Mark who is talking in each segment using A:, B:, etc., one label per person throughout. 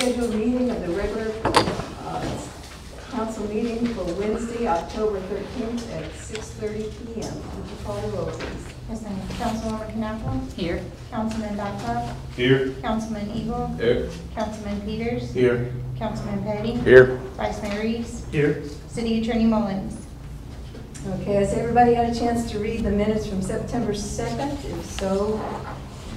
A: scheduled meeting of the regular uh, council meeting for Wednesday, October 13th at 6:30 PM. Would you call the roll, please?
B: Yes, ma'am. Councilwoman Knappel.
C: Here.
B: Councilman Dockwell.
D: Here.
B: Councilman Eagle.
D: Here.
B: Councilman Peters.
D: Here.
B: Councilman Petty.
D: Here.
B: Vice Mayor Reese.
D: Here.
B: City Attorney Mullins.
A: Okay, has everybody had a chance to read the minutes from September 2nd? If so...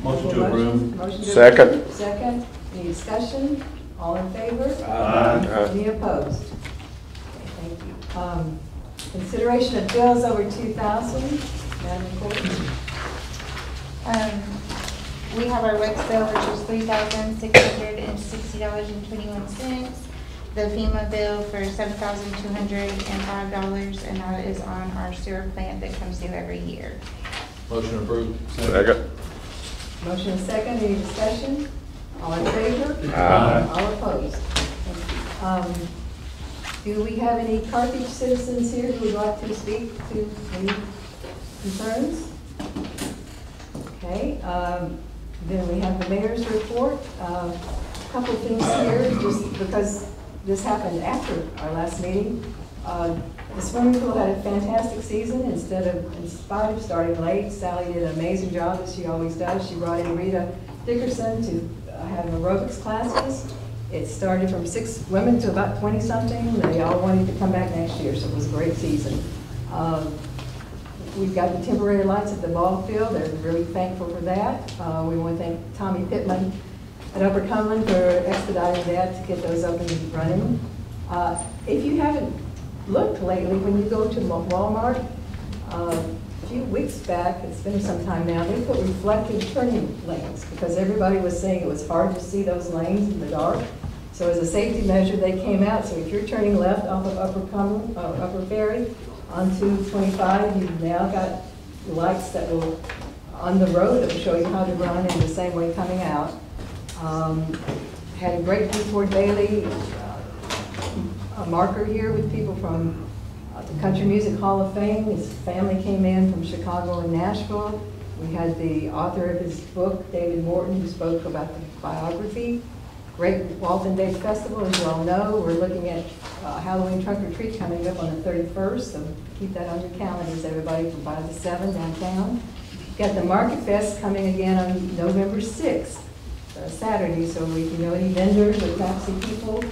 D: Motion to approve.
A: Motion to
E: Second.
A: approve. Second. Any discussion? All in favor?
D: Aye.
A: Any opposed? Okay, Thank you. Um, Consideration of bills over 2,000, Madam Recorder.
B: Um, we have our WEX bill, which is three thousand six hundred and sixty dollars and twenty-one cents. The FEMA bill for seven thousand two hundred and five dollars, and that is on our sewer plant that comes due every year.
D: Motion approved.
E: Second.
A: Motion is second, any discussion? All in favor?
E: Aye.
A: All opposed? Um, Do we have any Carthage citizens here who would like to speak to any concerns? Okay, um, then we have the mayor's report. Uh, A Couple things here, just because this happened after our last meeting. Uh, The swimming pool had a fantastic season. Instead of, in spite of starting late, Sally did an amazing job, as she always does. She brought in Rita Dickerson to uh, have aerobics classes. It started from six women to about 20-something. They all wanted to come back next year, so it was a great season. Um, We've got the temporary lights at the ball field, they're really thankful for that. Uh, We want to thank Tommy Pittman at Upper Cumberland for expediting that to get those up and running. Uh, If you haven't looked lately, when you go to Walmart, uh, few weeks back, it's been some time now, they put reflective turning lanes because everybody was saying it was hard to see those lanes in the dark. So as a safety measure, they came out, so if you're turning left off of Upper Cumberland, uh, Upper Ferry onto 25, you've now got lights that will, on the road, that will show you how to run in the same way coming out. Um, Had a great DeFord Bailey uh, a marker here with people from the Country Music Hall of Fame. His family came in from Chicago and Nashville. We had the author of his book, David Morton, who spoke about the biography. Great Walton Day Festival, as you all know. We're looking at uh, Halloween trunk or treat coming up on the 31st, so keep that on your calendars, everybody, from 5 to 7 downtown. Got the Market Fest coming again on November 6th, uh, Saturday, so if you know any vendors or taxi people,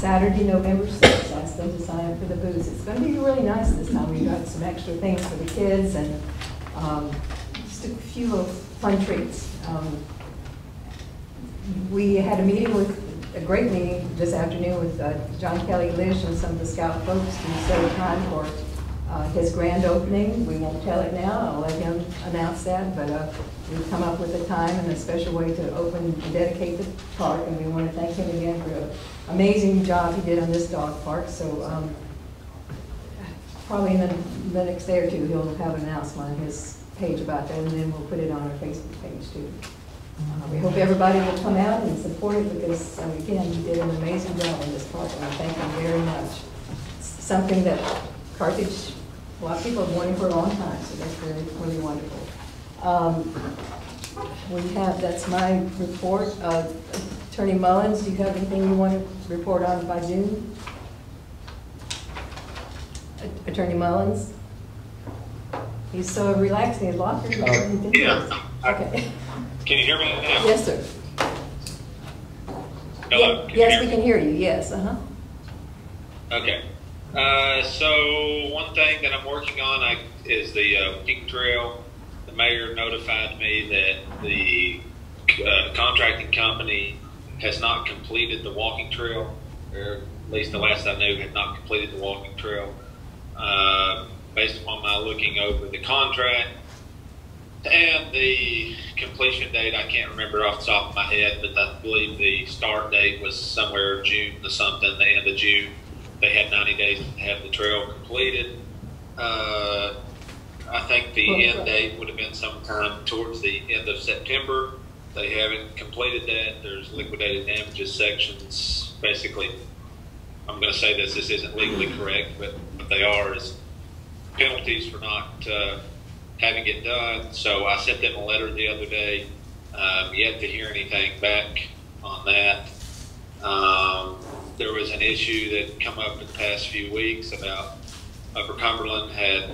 A: Saturday, November 6th, ask them to sign up for the booths. It's going to be really nice this time. We've got some extra things for the kids and um, just a few fun treats. Um, We had a meeting with, a great meeting this afternoon with uh, John Kelly Lish and some of the scout folks to set time for uh, his grand opening. We won't tell it now, I'll let him announce that, but uh, we've come up with a time and a special way to open and dedicate the park, and we want to thank him again for the amazing job he did on this dog park. So um, probably in the, the next day or two, he'll have an announcement on his page about that, and then we'll put it on our Facebook page too. Uh, We hope everybody will come out and support it because, uh, again, he did an amazing job on this park, and I thank him very much. It's Something that Carthage, a lot of people have wanted for a long time, so that's really, really wonderful. Um, We have, that's my report. Uh, Attorney Mullins, do you have anything you want to report on by June? Attorney Mullins? He's so relaxed, he's locked his.
F: Uh, yeah.
A: Okay.
F: Can you hear me now?
A: Yes, sir.
F: Hello?
A: Yes, we can hear you, yes, uh-huh.
F: Okay. Uh, so one thing that I'm working on I, is the uh, walking trail. The mayor notified me that the uh, contracting company has not completed the walking trail, or at least the last I knew had not completed the walking trail. Uh, based upon my looking over the contract and the completion date, I can't remember off the top of my head, but I believe the start date was somewhere June to something, the end of June. They had 90 days to have the trail completed. Uh, I think the end date would have been sometime towards the end of September. They haven't completed that. There's liquidated damages sections. Basically, I'm going to say this, this isn't legally correct, but what they are is penalties for not uh, having it done. So I sent them a letter the other day. Um, yet to hear anything back on that. Um, there was an issue that come up in the past few weeks about Upper Cumberland had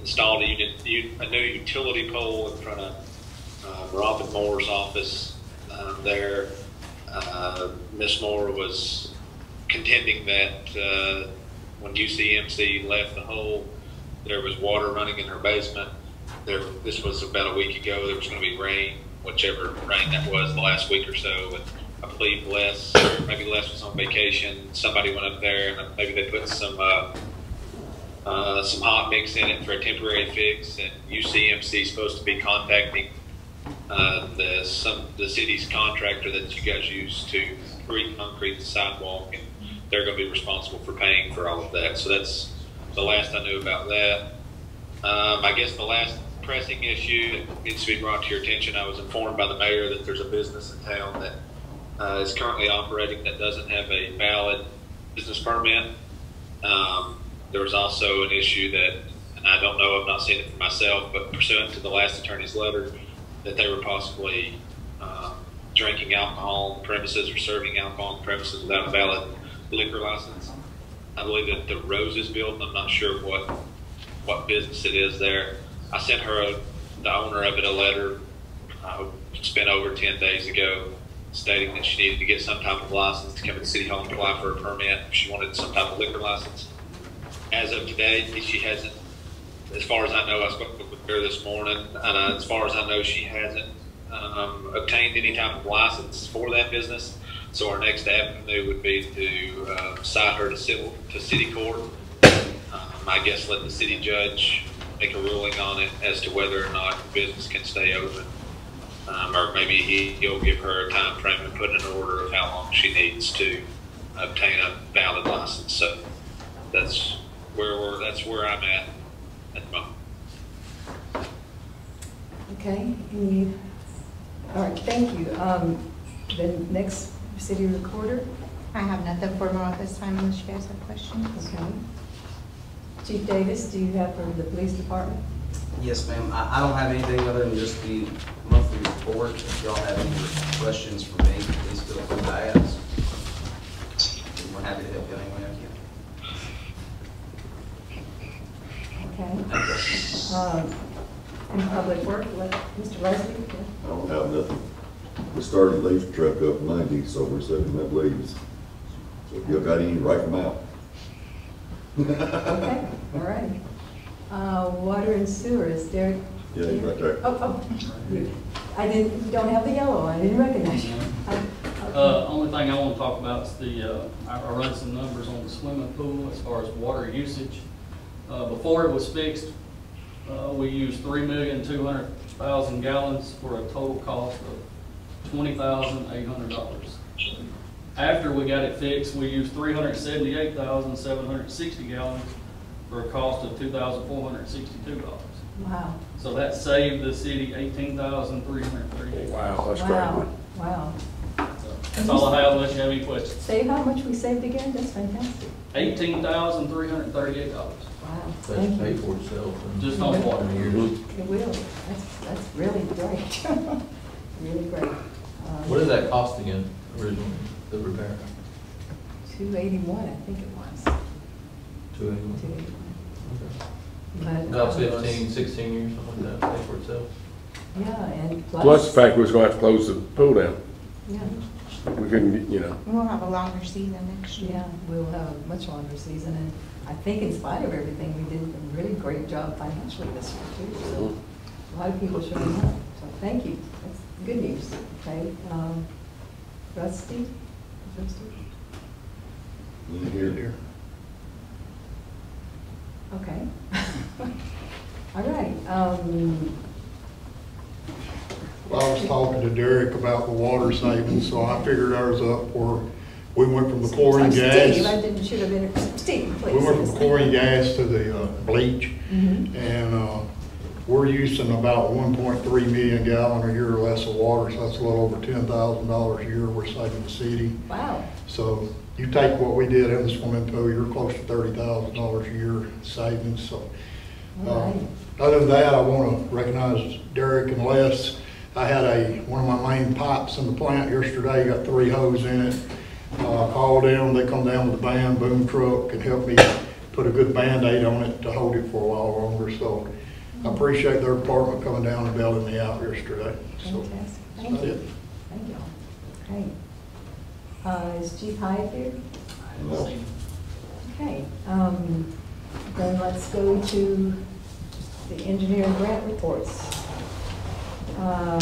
F: installed a, unit, a new utility pole in front of uh, Robin Moore's office um, there. Uh, Miss Moore was contending that uh, when UCMC left the hole, there was water running in her basement. There, this was about a week ago. There was going to be rain, whichever rain that was, the last week or so. And I believe Les, maybe Les was on vacation. Somebody went up there, and maybe they put some uh, uh, some hot mix in it for a temporary fix. And UCMC is supposed to be contacting uh, the some the city's contractor that you guys use to re-concrete the sidewalk, and they're going to be responsible for paying for all of that. So that's the last I knew about that. Um, I guess the last pressing issue that needs to be brought to your attention. I was informed by the mayor that there's a business in town that uh, is currently operating that doesn't have a valid business permit. Um, there was also an issue that, and I don't know, I've not seen it for myself, but pursuant to the last attorney's letter, that they were possibly um, drinking alcohol on premises or serving alcohol on premises without a valid liquor license. I believe that the Roses building, I'm not sure what what business it is there. I sent her, a, the owner of it, a letter. Uh, spent over 10 days ago stating that she needed to get some type of license to come to City Hall and apply for a permit. She wanted some type of liquor license. As of today, she hasn't, as far as I know, I spoke with her this morning, and uh, as far as I know, she hasn't um, obtained any type of license for that business. So our next avenue would be to uh, cite her to civil, to city court. Um, I guess let the city judge make a ruling on it as to whether or not the business can stay open. Um, or maybe he, he'll give her a time frame and put in an order of how long she needs to obtain a valid license. So that's where we're, that's where I'm at at the moment.
A: Okay, any, all right, thank you. Um, The next city recorder,
B: I have nothing formal at this time unless you guys have questions.
A: okay. Chief Davis, do you have for the police department?
C: Yes, ma'am. I, I don't have anything other than just the monthly report. If y'all have any questions for me, please feel free to ask. We're happy to help you any way I can.
A: Okay. Um, In public work, let Mr. Leslie,
E: I don't have nothing. We started the leaf truck up Monday, so we're setting up leaves. So if you got any, write them out.
A: okay, all right. Uh, Water and sewer, is Derek?
E: Yeah, he's right there.
A: Oh, oh, I didn't, you don't have the yellow, I didn't recognize you. I-
G: Uh, only thing I want to talk about is the, uh, I I run some numbers on the swimming pool as far as water usage. Uh, before it was fixed, uh, we used three million, two hundred thousand gallons for a total cost of twenty thousand, eight hundred dollars. After we got it fixed, we used three hundred seventy-eight thousand, seven hundred sixty gallons for a cost of two thousand, four hundred sixty-two dollars.
A: Wow,
G: So that saved the city eighteen thousand, three hundred thirty-eight.
D: Wow, that's
A: wow,
D: great.
A: wow.
G: That's all I have unless you have any questions.
A: Say how much we saved again, that's fantastic.
G: Eighteen thousand three hundred thirty-eight dollars,
A: Wow,
D: That's
A: thank
D: paid
A: you.
D: for itself. in
G: just on water.
A: It will, that's, that's really great, really great. Um,
D: What did that cost again, originally, the repair?
A: Two eighty-one, I think it was,
D: Two
A: two
D: eighty-one?
A: Eighty-one. But.
D: About
A: uh,
D: fifteen, sixteen years, something like that, pay for itself.
A: Yeah, and plus.
H: Plus the fact we was gonna have to close the pool down.
A: Yeah,
H: We couldn't, you know,
B: We'll have a longer season next year.
A: yeah, we'll have a much longer season, and I think in spite of everything, we did a really great job financially this year too, so a lot of people showing up, so thank you, that's good news, okay? Um, Rusty? Rusty?
E: Here.
A: Okay. All right, um,
I: Well, I was talking to Derek about the water savings, so I figured ours up where we went from the chlorine
A: I'm Steve, I
I: gas.
A: didn't, should have been, Steve, please.
I: We went from chlorine gas to the uh, bleach,
A: Mhm.
I: and uh, we're using about one point three million gallon a year or less of water, so that's a little over ten thousand dollars a year we're saving the city.
A: Wow,
I: So you take what we did in the swimming pool, you're close to thirty thousand dollars a year savings, so. Uh. Other than that, I want to recognize Derek and Les. I had a, one of my main pipes in the plant yesterday, got three hose in it. Uh, call them, they come down with a band, boom truck, and help me put a good Band-Aid on it to hold it for a while longer, so I appreciate their department coming down and bailing me out yesterday, so.
A: Fantastic.
I: that's
A: Thank you.
I: it.
A: Thank you. Great. Uh, is Chief Hyde here?
E: No.
A: Okay, um, then let's go to the engineering grant reports. Um,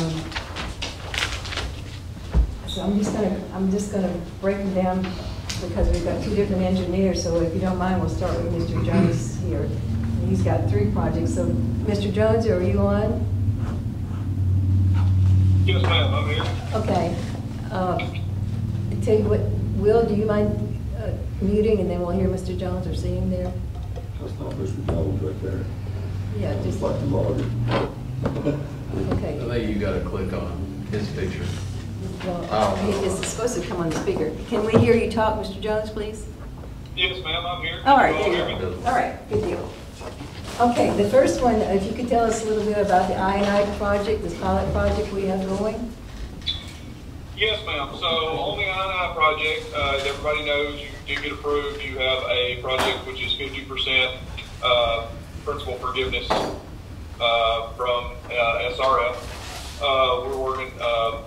A: So I'm just gonna, I'm just gonna break them down because we've got two different engineers, so if you don't mind, we'll start with Mr. Jones here. He's got three projects, so Mr. Jones, are you on?
J: Yes, ma'am, I'm here.
A: Okay. Uh, Tell you what, Will, do you mind uh, muting and then we'll hear Mr. Jones or see him there?
E: That's not Mr. Jones right there.
A: Yeah,
E: Just
A: just,
E: like the lawyer.
A: okay.
D: I think you gotta click on his picture.
A: Well,
D: Oh.
A: he- It's supposed to come on the speaker. Can we hear you talk, Mr. Jones, please?
J: Yes, ma'am, I'm here.
A: All right,
J: You all
A: there
J: hear
A: you
J: me?
A: go. All right, good deal. Okay, the first one, if you could tell us a little bit about the I and I project, this pilot project we have going?
J: Yes, ma'am. So on the I project, uh, as everybody knows, you did get approved. You have a project which is fifty percent, uh, principal forgiveness, uh, from, uh, SRF. Uh, we're working, uh,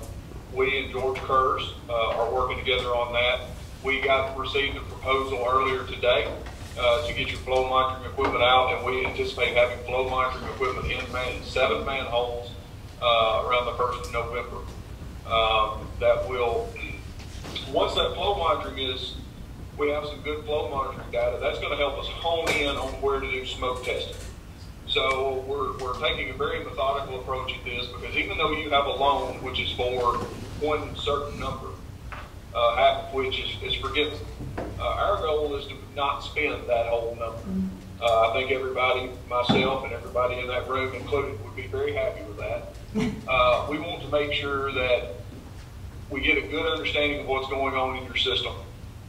J: we and George Kurz, are working together on that. We got, received a proposal earlier today, to get your flow monitoring equipment out, and we anticipate having flow monitoring equipment in man, seven manholes, around the first of November um, that will, once that flow monitoring is, we have some good flow monitoring data, that's gonna help us hone in on where to do smoke testing. So we're, we're taking a very methodical approach at this, because even though you have a loan, which is for one certain number, uh, half of which is, is forgiven, uh, our goal is to not spend that whole number. Uh, I think everybody, myself and everybody in that room included, would be very happy with that. Uh, we want to make sure that we get a good understanding of what's going on in your system,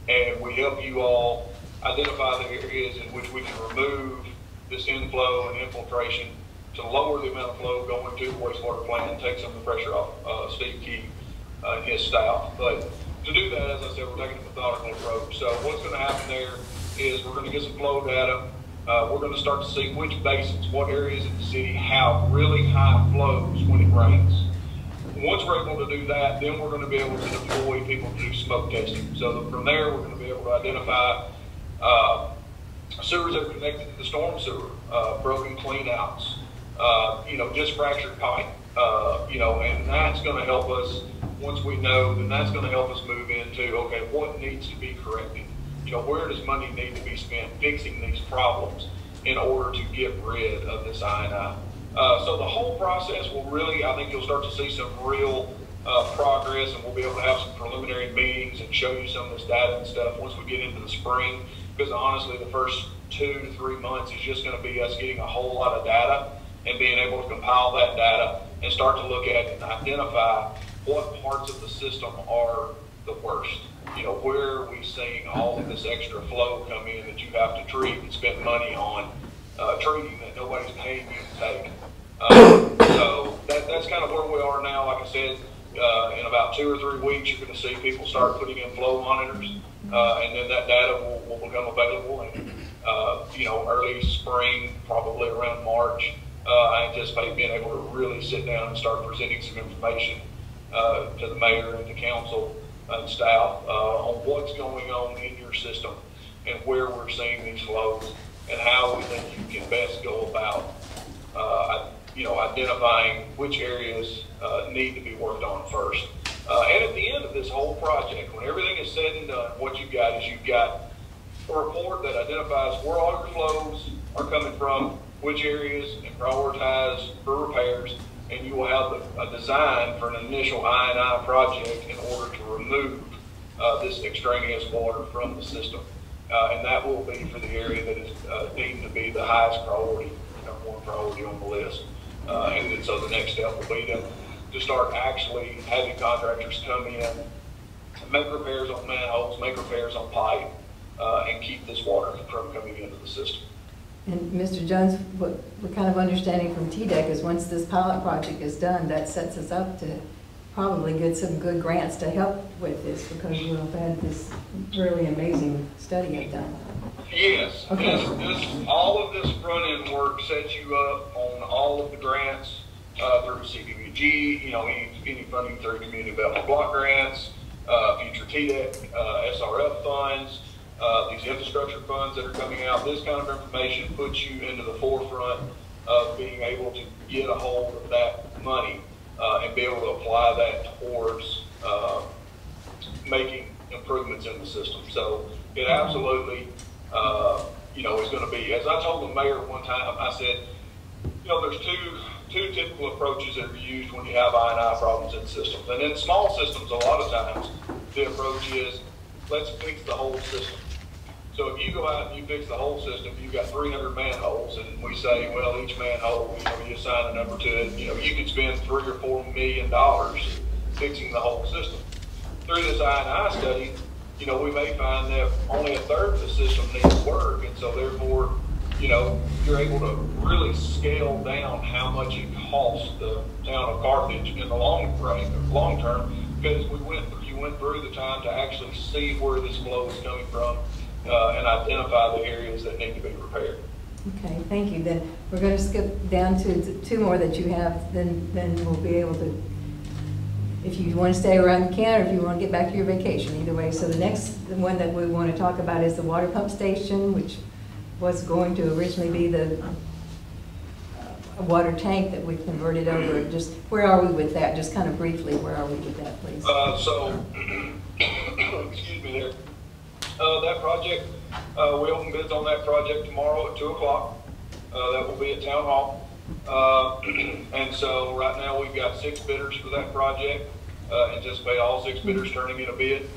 J: and we help you all identify the areas in which we can remove this inflow and infiltration to lower the amount of flow going to the wastewater plant and take some of the pressure off uh, Steve Key uh, and his staff. But to do that, as I said, we're taking a methodical approach. So what's going to happen there is we're going to get some flow data. Uh, we're going to start to see which basins, what areas of the city have really high flows when it rains. Once we're able to do that, then we're going to be able to deploy people to do smoke testing. So from there, we're going to be able to identify uh, sewers that are connected to the storm sewer, uh, broken cleanouts, uh, you know, just fractured pipe, uh, you know, and that's going to help us. Once we know, then that's going to help us move into okay, what needs to be corrected. You know, where does money need to be spent fixing these problems in order to get rid of this I and I? Uh, so the whole process will really, I think you'll start to see some real uh, progress, and we'll be able to have some preliminary meetings and show you some of this data and stuff once we get into the spring. Because honestly, the first two to three months is just going to be us getting a whole lot of data and being able to compile that data and start to look at and identify what parts of the system are the worst. You know, where are we seeing all of this extra flow come in that you have to treat and spend money on uh, treating that nobody's paying you to take? Uh, so that, that's kind of where we are now. Like I said, uh, in about two or three weeks, you're going to see people start putting in flow monitors, uh, and then that data will, will become available. And uh, you know, early spring, probably around March, uh, I anticipate being able to really sit down and start presenting some information uh, to the mayor and the council and staff uh, on what's going on in your system and where we're seeing these flows and how we think you can best go about, uh, you know, identifying which areas uh, need to be worked on first. Uh, and at the end of this whole project, when everything is said and done, what you've got is you've got a report that identifies where all your flows are coming from, which areas, and prioritize for repairs, and you will have a, design for an initial I and I project in order to remove uh, this extraneous water from the system. Uh, and that will be for the area that is uh, deemed to be the highest priority, number one priority on the list. Uh, and then so the next step will be to, to start actually having contractors come in, make repairs on manholes, make repairs on pipe, uh, and keep this water from coming into the system.
A: And Mr. Jones, what we're kind of understanding from TDEC is once this pilot project is done, that sets us up to probably get some good grants to help with this because you've had this really amazing study done.
J: Yes,
A: Okay.
J: this, this, all of this front-end work sets you up on all of the grants, uh, through CDBG, you know, any, any funding through community development block grants, uh, future TDEC, uh, SRF funds, uh, these infrastructure funds that are coming out, this kind of information puts you into the forefront of being able to get a hold of that money, uh, and be able to apply that towards, uh, making improvements in the system. So it absolutely, uh, you know, is gonna be, as I told the mayor one time, I said, you know, there's two, two typical approaches that are used when you have I and I problems in systems. And in small systems, a lot of times, the approach is, let's fix the whole system. So if you go out and you fix the whole system, you've got three hundred manholes, and we say, well, each manhole, you know, you assign a number to it, you know, you could spend three or four million dollars fixing the whole system. Through this I and I study, you know, we may find that only a third of the system needs work, and so therefore, you know, you're able to really scale down how much it costs the town of Carthage in the long range, long term, because we went, you went through the time to actually see where this flow is coming from, uh, and identify the areas that need to be repaired.
A: Okay, thank you. Then we're going to skip down to two more that you have, then, then we'll be able to, if you want to stay around, you can, or if you want to get back to your vacation, either way. So the next one that we want to talk about is the water pump station, which was going to originally be the uh, water tank that we converted over. Just, where are we with that? Just kind of briefly, where are we with that, please?
J: Uh, so, excuse me there. Uh, that project, uh, we open bids on that project tomorrow at two o'clock. Uh, that will be at Town Hall. Uh, and so right now we've got six bidders for that project. Uh, anticipate all six bidders turning in a bid.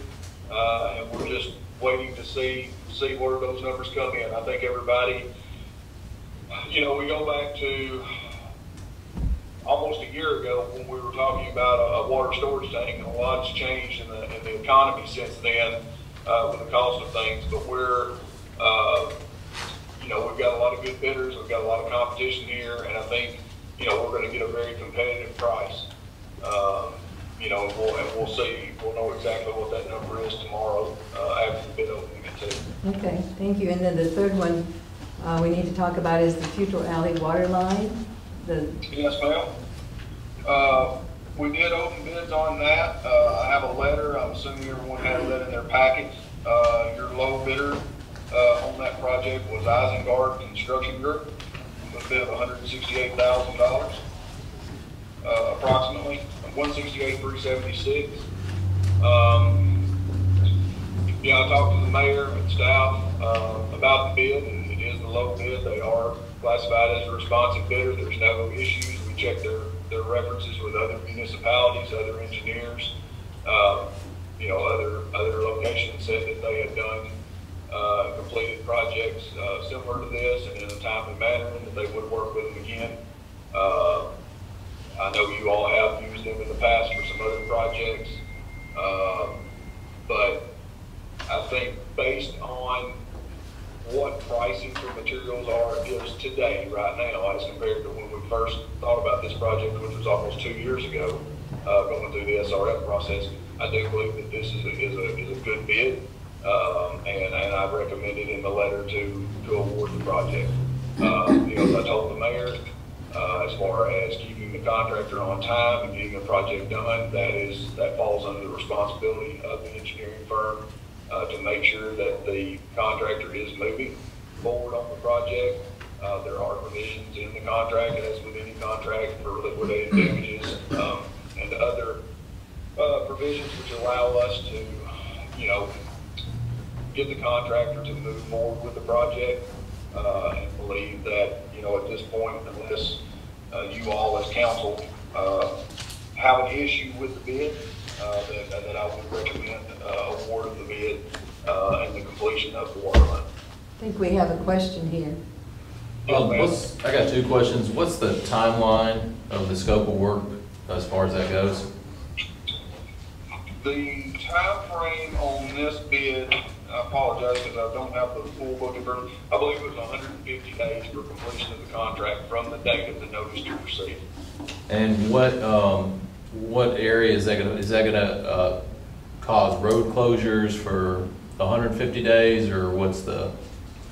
J: Uh, and we're just waiting to see, see where those numbers come in. I think everybody, you know, we go back to almost a year ago when we were talking about a, a water storage tank, and a lot's changed in the, in the economy since then, uh, with the cost of things, but we're, uh, you know, we've got a lot of good bidders, we've got a lot of competition here, and I think, you know, we're gonna get a very competitive price. Um, you know, and we'll, and we'll see, we'll know exactly what that number is tomorrow, uh, after the bid opening at.
A: Okay, thank you. And then the third one uh, we need to talk about is the Futrell Alley water line. The,
J: Yes, ma'am. Uh, we did open bids on that. Uh, I have a letter. I'm assuming everyone has that in their packets. Uh, your low bidder, uh, on that project was Isengard Construction Group, with a bid of hundred and sixty-eight thousand dollars, uh, approximately, one sixty-eight, three seventy-six. Um, yeah, I talked to the mayor and staff, uh, about the bid, and it is the low bid. They are classified as a responsive bidder. There's no issues. We checked their, their references with other municipalities, other engineers. Um, you know, other, other locations said that they had done, uh, completed projects, uh, similar to this and in a timely manner, and that they would work with them again. Uh, I know you all have used them in the past for some other projects. Um, but I think based on what pricing for materials are is today, right now, as compared to when we first thought about this project, which was almost two years ago, uh, going through the SRF process, I do believe that this is a, is a, is a good bid. Um, and, and I recommended in the letter to, to award the project. Uh, you know, I told the mayor, uh, as far as keeping the contractor on time and getting the project done, that is, that falls under the responsibility of the engineering firm, uh, to make sure that the contractor is moving forward on the project. Uh, there are provisions in the contract, as with any contract, for liquidated damages, um, and other, uh, provisions which allow us to, you know, get the contractor to move forward with the project. Uh, and believe that, you know, at this point, unless, uh, you all as council, uh, have an issue with the bid, uh, that, that I would recommend, uh, award of the bid, uh, and the completion of the water line.
A: I think we have a question here.
J: Yes,
D: Um, what's, I got two questions. What's the timeline of the scope of work as far as that goes?
J: The time frame on this bid, I apologize because I don't have the full book in front of. I believe it was hundred and fifty days for completion of the contract from the date of the notice to proceed.
D: And what, um, what area is that gonna, is that gonna, uh, cause road closures for hundred and fifty days, or what's the?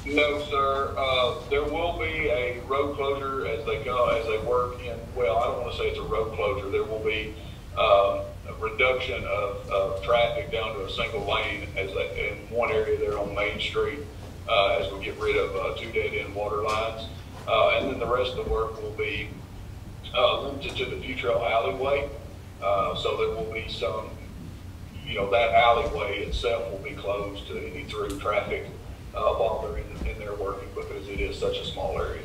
J: No, sir. Uh, there will be a road closure as they go, as they work in, well, I don't want to say it's a road closure. There will be, um, a reduction of, of traffic down to a single lane as they, in one area there on Main Street, uh, as we get rid of, uh, two dead-end water lines. Uh, and then the rest of the work will be, uh, limited to the Futrell alleyway. Uh, so there will be some, you know, that alleyway itself will be closed to any through traffic, uh, while they're in, in there working because it is such a small area.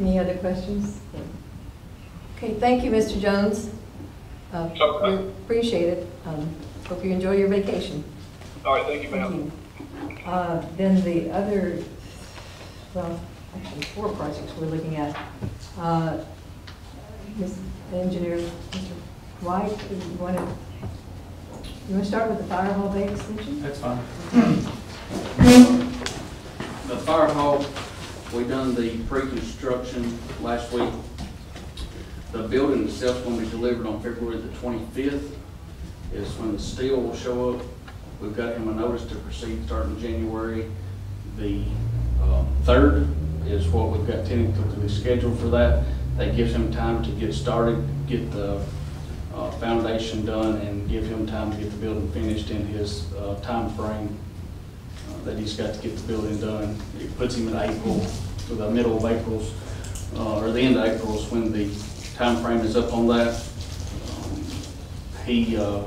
A: Any other questions? Okay, thank you, Mr. Jones. Uh,
J: Okay.
A: we Appreciate it. Um, Hope you enjoy your vacation.
J: All right, thank you, ma'am.
A: Uh, Then the other, well, actually, four projects we're looking at. Uh, Ms. Engineer, Mr. White, you want to, you want to start with the fire hall bay extension?
G: That's fine. The fire hall, we done the pre-construction last week. The building itself's gonna be delivered on February the twenty-fifth, is when the steel will show up. We've got him a notice to proceed starting January the uh, third is what we've got tentatively scheduled for that. That gives him time to get started, get the uh, foundation done, and give him time to get the building finished in his uh, timeframe uh, that he's got to get the building done. It puts him in April, to the middle of April's, uh, or the end of April's when the time frame is up on that. Um, He uh,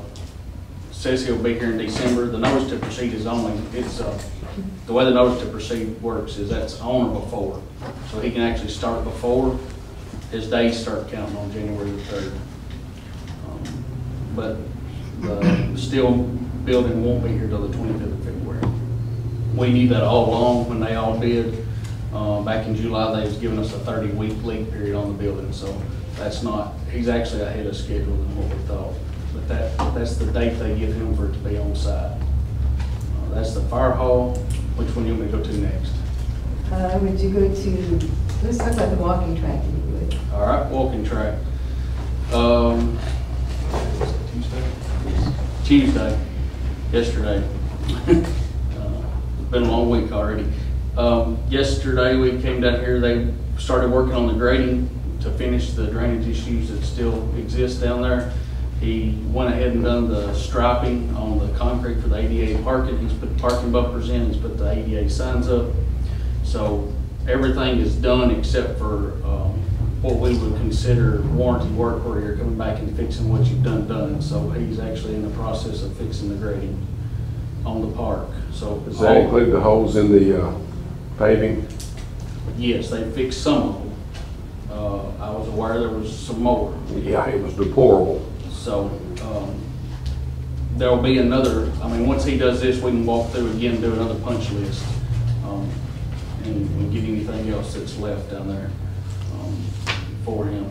G: says he'll be here in December. The notice to proceed is only, it's, uh, the way the notice to proceed works is that's on or before. So he can actually start before, his days start counting on January the third. Um, But the steel building won't be here till the twenty-fifth of February. We knew that all along when they all did. Uh, back in July, they was giving us a thirty-week lead period on the building, so that's not, he's actually ahead of schedule than what we thought. But that, that's the date they give him for it to be on site. Uh, That's the fire hall. Which one you want me to go to next?
A: Uh, Would you go to, let's talk about the walking track.
G: All right, walking track. Um, Tuesday? Tuesday, yesterday. Uh, It's been a long week already. Um, yesterday, we came down here, they started working on the grading to finish the drainage issues that still exist down there. He went ahead and done the striping on the concrete for the ADA parking. He's put parking bumpers in, he's put the ADA signs up. So everything is done except for um, what we would consider warranty work where you're coming back and fixing what you've done done. So he's actually in the process of fixing the grading on the park, so.
H: Does that include the holes in the uh, paving?
G: Yes, they fixed some of them. Uh, I was aware there was some more.
H: Yeah, it was deplorable.
G: So, um, there'll be another, I mean, once he does this, we can walk through again, do another punch list. um, And and get anything else that's left down there, for him.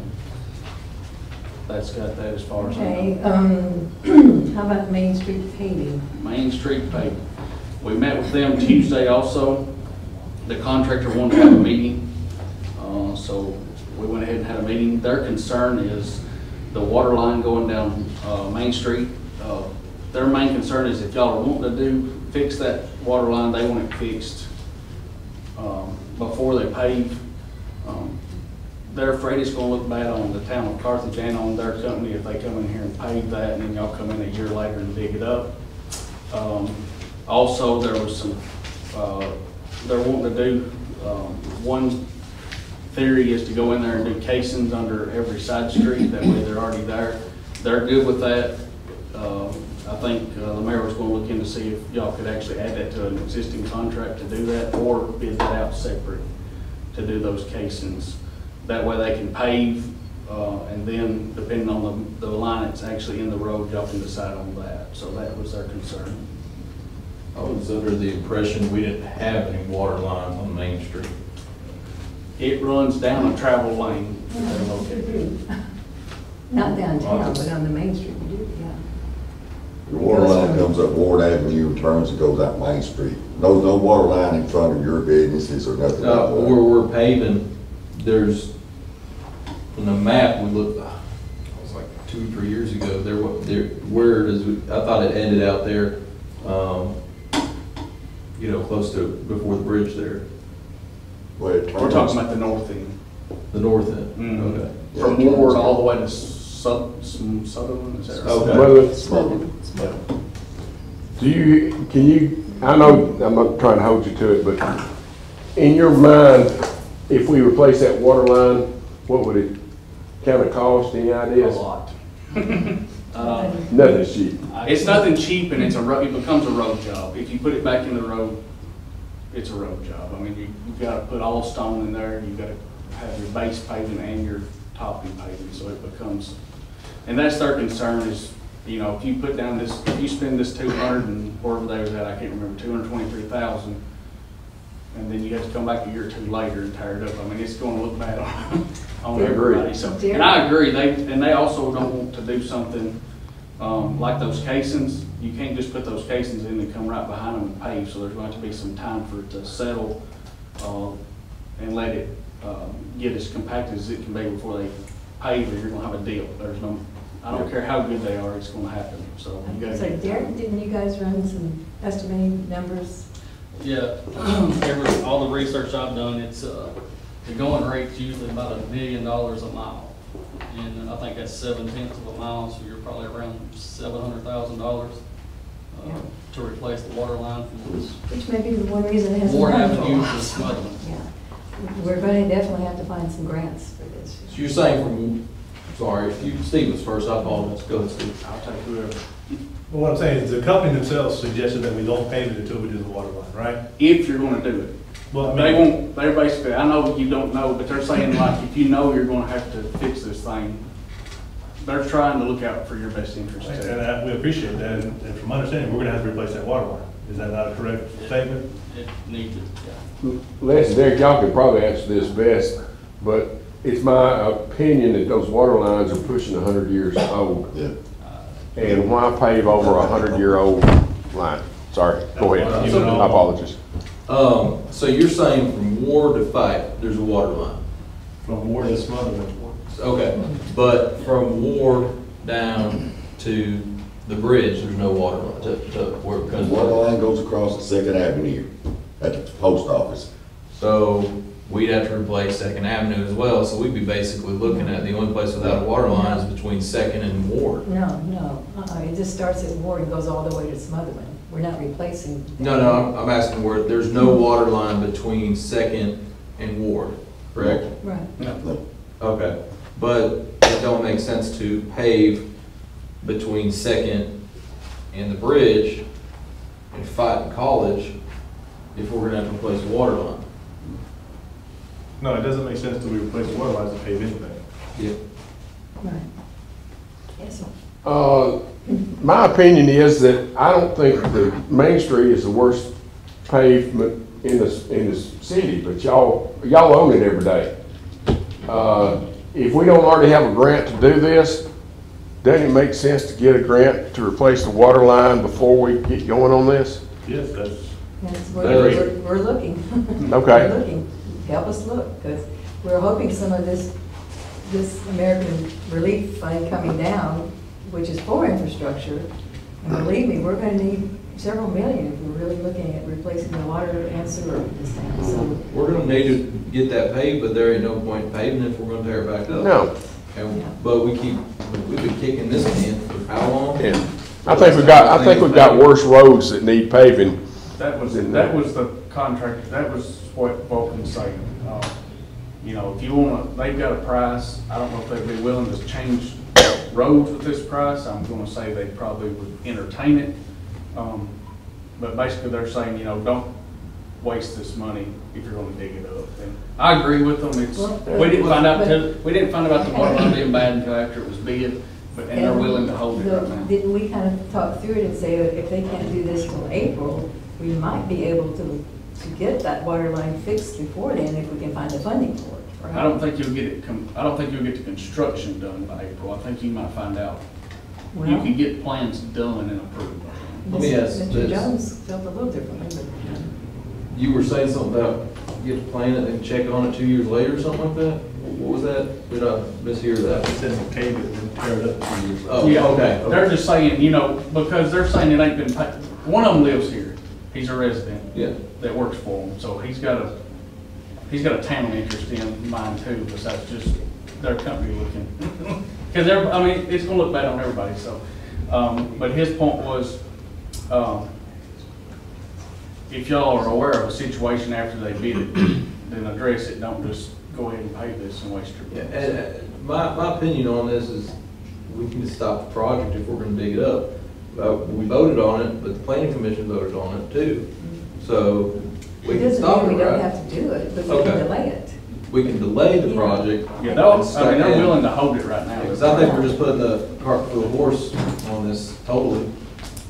G: That's got that as far as I know.
A: Okay, um, how about Main Street paving?
G: Main Street paving. We met with them Tuesday also. The contractor wanted to have a meeting, uh, so we went ahead and had a meeting. Their concern is the water line going down, uh, Main Street. Uh, Their main concern is if y'all are wanting to do, fix that water line, they want it fixed, um, before they pave. Um, They're afraid it's gonna look bad on the town of Carthage and on their company if they come in here and pave that and then y'all come in a year later and dig it up. Um, Also, there was some, uh, they're wanting to do, um, one theory is to go in there and do casings under every side street, that way they're already there. They're good with that. Uh, I think uh, the mayor was gonna look in to see if y'all could actually add that to an existing contract to do that, or bid that out separate to do those casings. That way they can pave, uh, and then depending on the, the line that's actually in the road, y'all can decide on that. So that was their concern.
D: I was under the impression we didn't have any water lines on Main Street.
G: It runs down a travel lane. that.
A: Not downtown, but on the Main Street, we do, yeah.
E: Your water line comes up Ward Avenue and turns and goes out Main Street. No, no water line in front of your businesses or nothing like
D: Uh, where we're paving, there's on the map, we looked, uh, it was like two, or three years ago, there, wa- there, where does, it- I thought it ended out there, um, you know, close to, before the bridge there,
E: Well, it
G: We're
E: turns-
G: talking about the north end,
D: the north end.
G: Mhm.
D: Okay.
G: from Ward all the way to Sut- Sutherland, is that right?
D: Okay.
H: Well, Do you, can you, I know, I'm not trying to hold you to it, but in your mind, if we replace that water line, what would it kind of cost, any ideas?
G: A lot. Uh,
H: Nothing cheap.
G: It's nothing cheap and it's a, ro- it becomes a road job. If you put it back in the road, it's a road job. I mean, you, you've got to put all stone in there, you've got to have your base paving and your topping paving, so it becomes, and that's their concern is, you know, if you put down this, if you spend this two hundred and wherever they was at, I can't remember, two hundred twenty-three thousand, and then you have to come back a year or two later and tear it up, I mean, it's gonna look bad on, on
H: I agree.
G: everybody, so. And I agree, they, and they also don't want to do something, um, like those casings, you can't just put those casings in and come right behind them and pave, so there's going to be some time for it to settle, uh, and let it, um, get as compacted as it can be before they pave, or you're gonna have a deal, there's no, I don't care how good they are, it's gonna happen, so you gotta.
A: So Derek, didn't you guys run some estimating numbers?
K: Yeah, every, all the research I've done, it's, uh, the going rate's usually about a million dollars a mile. And I think that's seven tenths of a mile, so you're probably around seven hundred thousand dollars, uh,
A: Yeah.
K: to replace the water line from
A: Which may be the one reason it hasn't
K: Ward
A: done for a
K: Avenue
A: while.
K: to
A: Yeah. We're going to definitely have to find some grants for this.
D: So you're saying from, sorry, if you, Steve was first, I apologize, go ahead, Steve.
G: I'll take whoever.
L: Well, what I'm saying is the company themselves suggested that we don't pave it until we do the water line, right?
G: If you're gonna do it.
L: Well, I
G: They
L: mean,
G: won't, they're basically, I know you don't know, but they're saying like, if you know you're gonna have to fix this thing, they're trying to look out for your best interest
L: and
G: too.
L: I- we appreciate that, and and from my understanding, we're gonna have to replace that water line. Is that not a correct statement?
K: It needs it, yeah.
H: Les and Derek, y'all can probably answer this best, but it's my opinion that those water lines are pushing a hundred years old.
E: Yeah.
H: And why pave over a hundred-year-old line? Sorry, go ahead. I apologize.
D: Um, so you're saying from Ward to Fight, there's a water line?
L: From Ward to Smotherman.
D: Okay, but from Ward down to the bridge, there's no water line to, to where it
E: The
D: comes.
E: water line goes across the Second Avenue at the post office.
D: So we'd have to replace Second Avenue as well, so we'd be basically looking at, the only place without a water line is between Second and Ward.
A: No, no, uh-uh, it just starts at Ward and goes all the way to Smotherman. We're not replacing.
D: No, no, I'm, I'm asking where, there's no water line between Second and Ward, correct?
A: Right.
E: No.
D: Okay, but it don't make sense to pave between Second and the bridge and Fight and College if we're gonna have to replace a water line.
L: No, it doesn't make sense to we replace water lines to pave anything.
D: Yeah.
A: Right. Yes, sir.
H: Uh, my opinion is that I don't think the Main Street is the worst pavement in this in the city, but y'all, y'all own it every day. Uh, if we don't already have a grant to do this, doesn't it make sense to get a grant to replace the water line before we get going on this?
L: Yes, that's,
A: That's what
D: There
A: we're,
D: is.
A: we're looking.
H: Okay.
A: We're looking. Help us look, because we're hoping some of this, this American Relief Fund coming down, which is for infrastructure, and believe me, we're gonna need several million if we're really looking at replacing the water and sewer in this town, so.
D: We're gonna need to get that paved, but there ain't no point paving if we're gonna tear it back up.
H: No.
D: And, but we keep, we've been kicking this can for how long?
H: Yeah. I think we got, I think we've got worse roads that need paving.
G: That was, that was the contract, that was what Vulcan's saying. Uh, You know, if you wanna, they've got a price, I don't know if they'd be willing to change roads with this price. I'm gonna say they probably would entertain it. Um, But basically, they're saying, you know, don't waste this money if you're gonna dig it up. And I agree with them, it's, we didn't find out, till- we didn't find out the water line being bad until after it was bid, but, and they're willing to hold it right
A: The-
G: now.
A: Didn't we kind of talk through it and say if they can't do this till April, we might be able to, to get that water line fixed before then if we can find the funding for it, right?
G: I don't think you'll get it, com- I don't think you'll get the construction done by April. I think you might find out. You
A: Well,
G: can get plans done and approved.
D: Let me ask
A: Mr.
D: this.
A: Jones felt a little differently, but.
D: You were saying something about you have to plan it and check on it two years later or something like that? what was that? Did I mishear
L: It
D: that?
L: says to pave it and tear it up a few years later.
D: Oh,
G: Yeah,
D: okay, okay.
G: They're just saying, you know, because they're saying it ain't been paid, one of them lives here, he's a resident.
D: Yeah.
G: That works for them, so he's got a, he's got a town interest in mine too, besides just their company looking. Cause I mean, it's gonna look bad on everybody, so, um, but his point was, um, if y'all are aware of a situation after they bid it, then address it, don't just go ahead and pay this and waste your.
D: Yeah, and, uh, my, my opinion on this is, we can just stop the project if we're gonna dig it up. Uh, we voted on it, but the planning commission voted on it too, so we
A: It
D: can
A: doesn't
D: stop
A: mean
D: it,
A: we don't
D: right?
A: have to do it, but we
D: Okay.
A: can delay it.
D: We can delay the project.
G: Yeah, they'll, I mean, they're willing to hold it right now.
D: Because I think we're just putting the cart before the horse on this totally.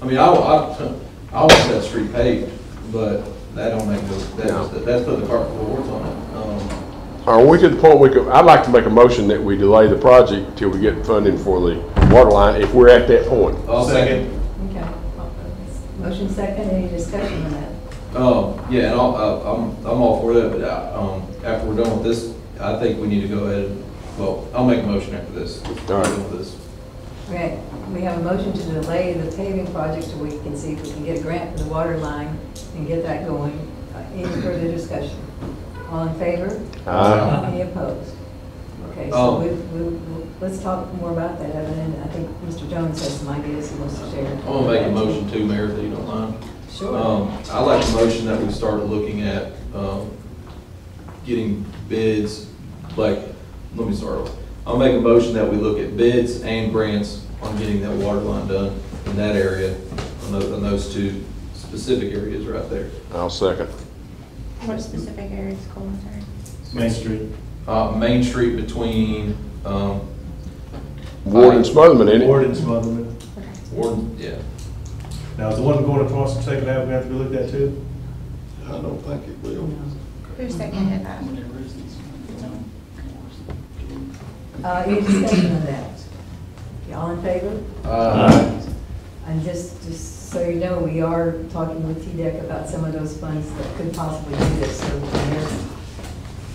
D: I mean, I, I, I want that street paved, but that don't make no, that's, that's putting the cart before the horse on it. Um,
H: Are we to the point we could, I'd like to make a motion that we delay the project till we get funding for the water line, if we're at that point.
D: I'll second.
A: Okay. Motion second, any discussion on that?
D: Um, yeah, and I'll, I- I'm, I'm all for that, but, uh, um, after we're done with this, I think we need to go ahead, and well, I'll make a motion after this.
H: All right.
D: Done with this.
A: Okay, we have a motion to delay the paving project so we can see if we can get a grant for the water line and get that going. Uh, Any further discussion? All in favor?
H: Aye.
A: Any opposed? Okay, so
D: Oh.
A: we, we, we- let's talk more about that, Evan, and I think Mr. Jones has some ideas he wants to share.
D: I'm gonna make a motion too, Mayor, if you don't mind.
A: Sure.
D: Um, I like the motion that we start looking at, um, getting bids, like, let me start over. I'll make a motion that we look at bids and grants on getting that water line done in that area, on those, on those two specific areas right there.
H: I'll second.
B: What specific areas, Cole, I'm sorry?
L: Main Street.
D: Uh, Main Street between, um,
H: Ward and Smotherman, ain't
L: Ward
H: it?
L: and Smotherman.
D: Ward, yeah.
L: Now, is the one going across from Second Avenue have to be looked at too?
E: I don't think it will.
B: Who seconded that?
A: Uh, any discussion on that? Y'all in favor?
D: Uh,
A: And just, just so you know, we are talking with TDEC about some of those funds that could possibly do this, so they're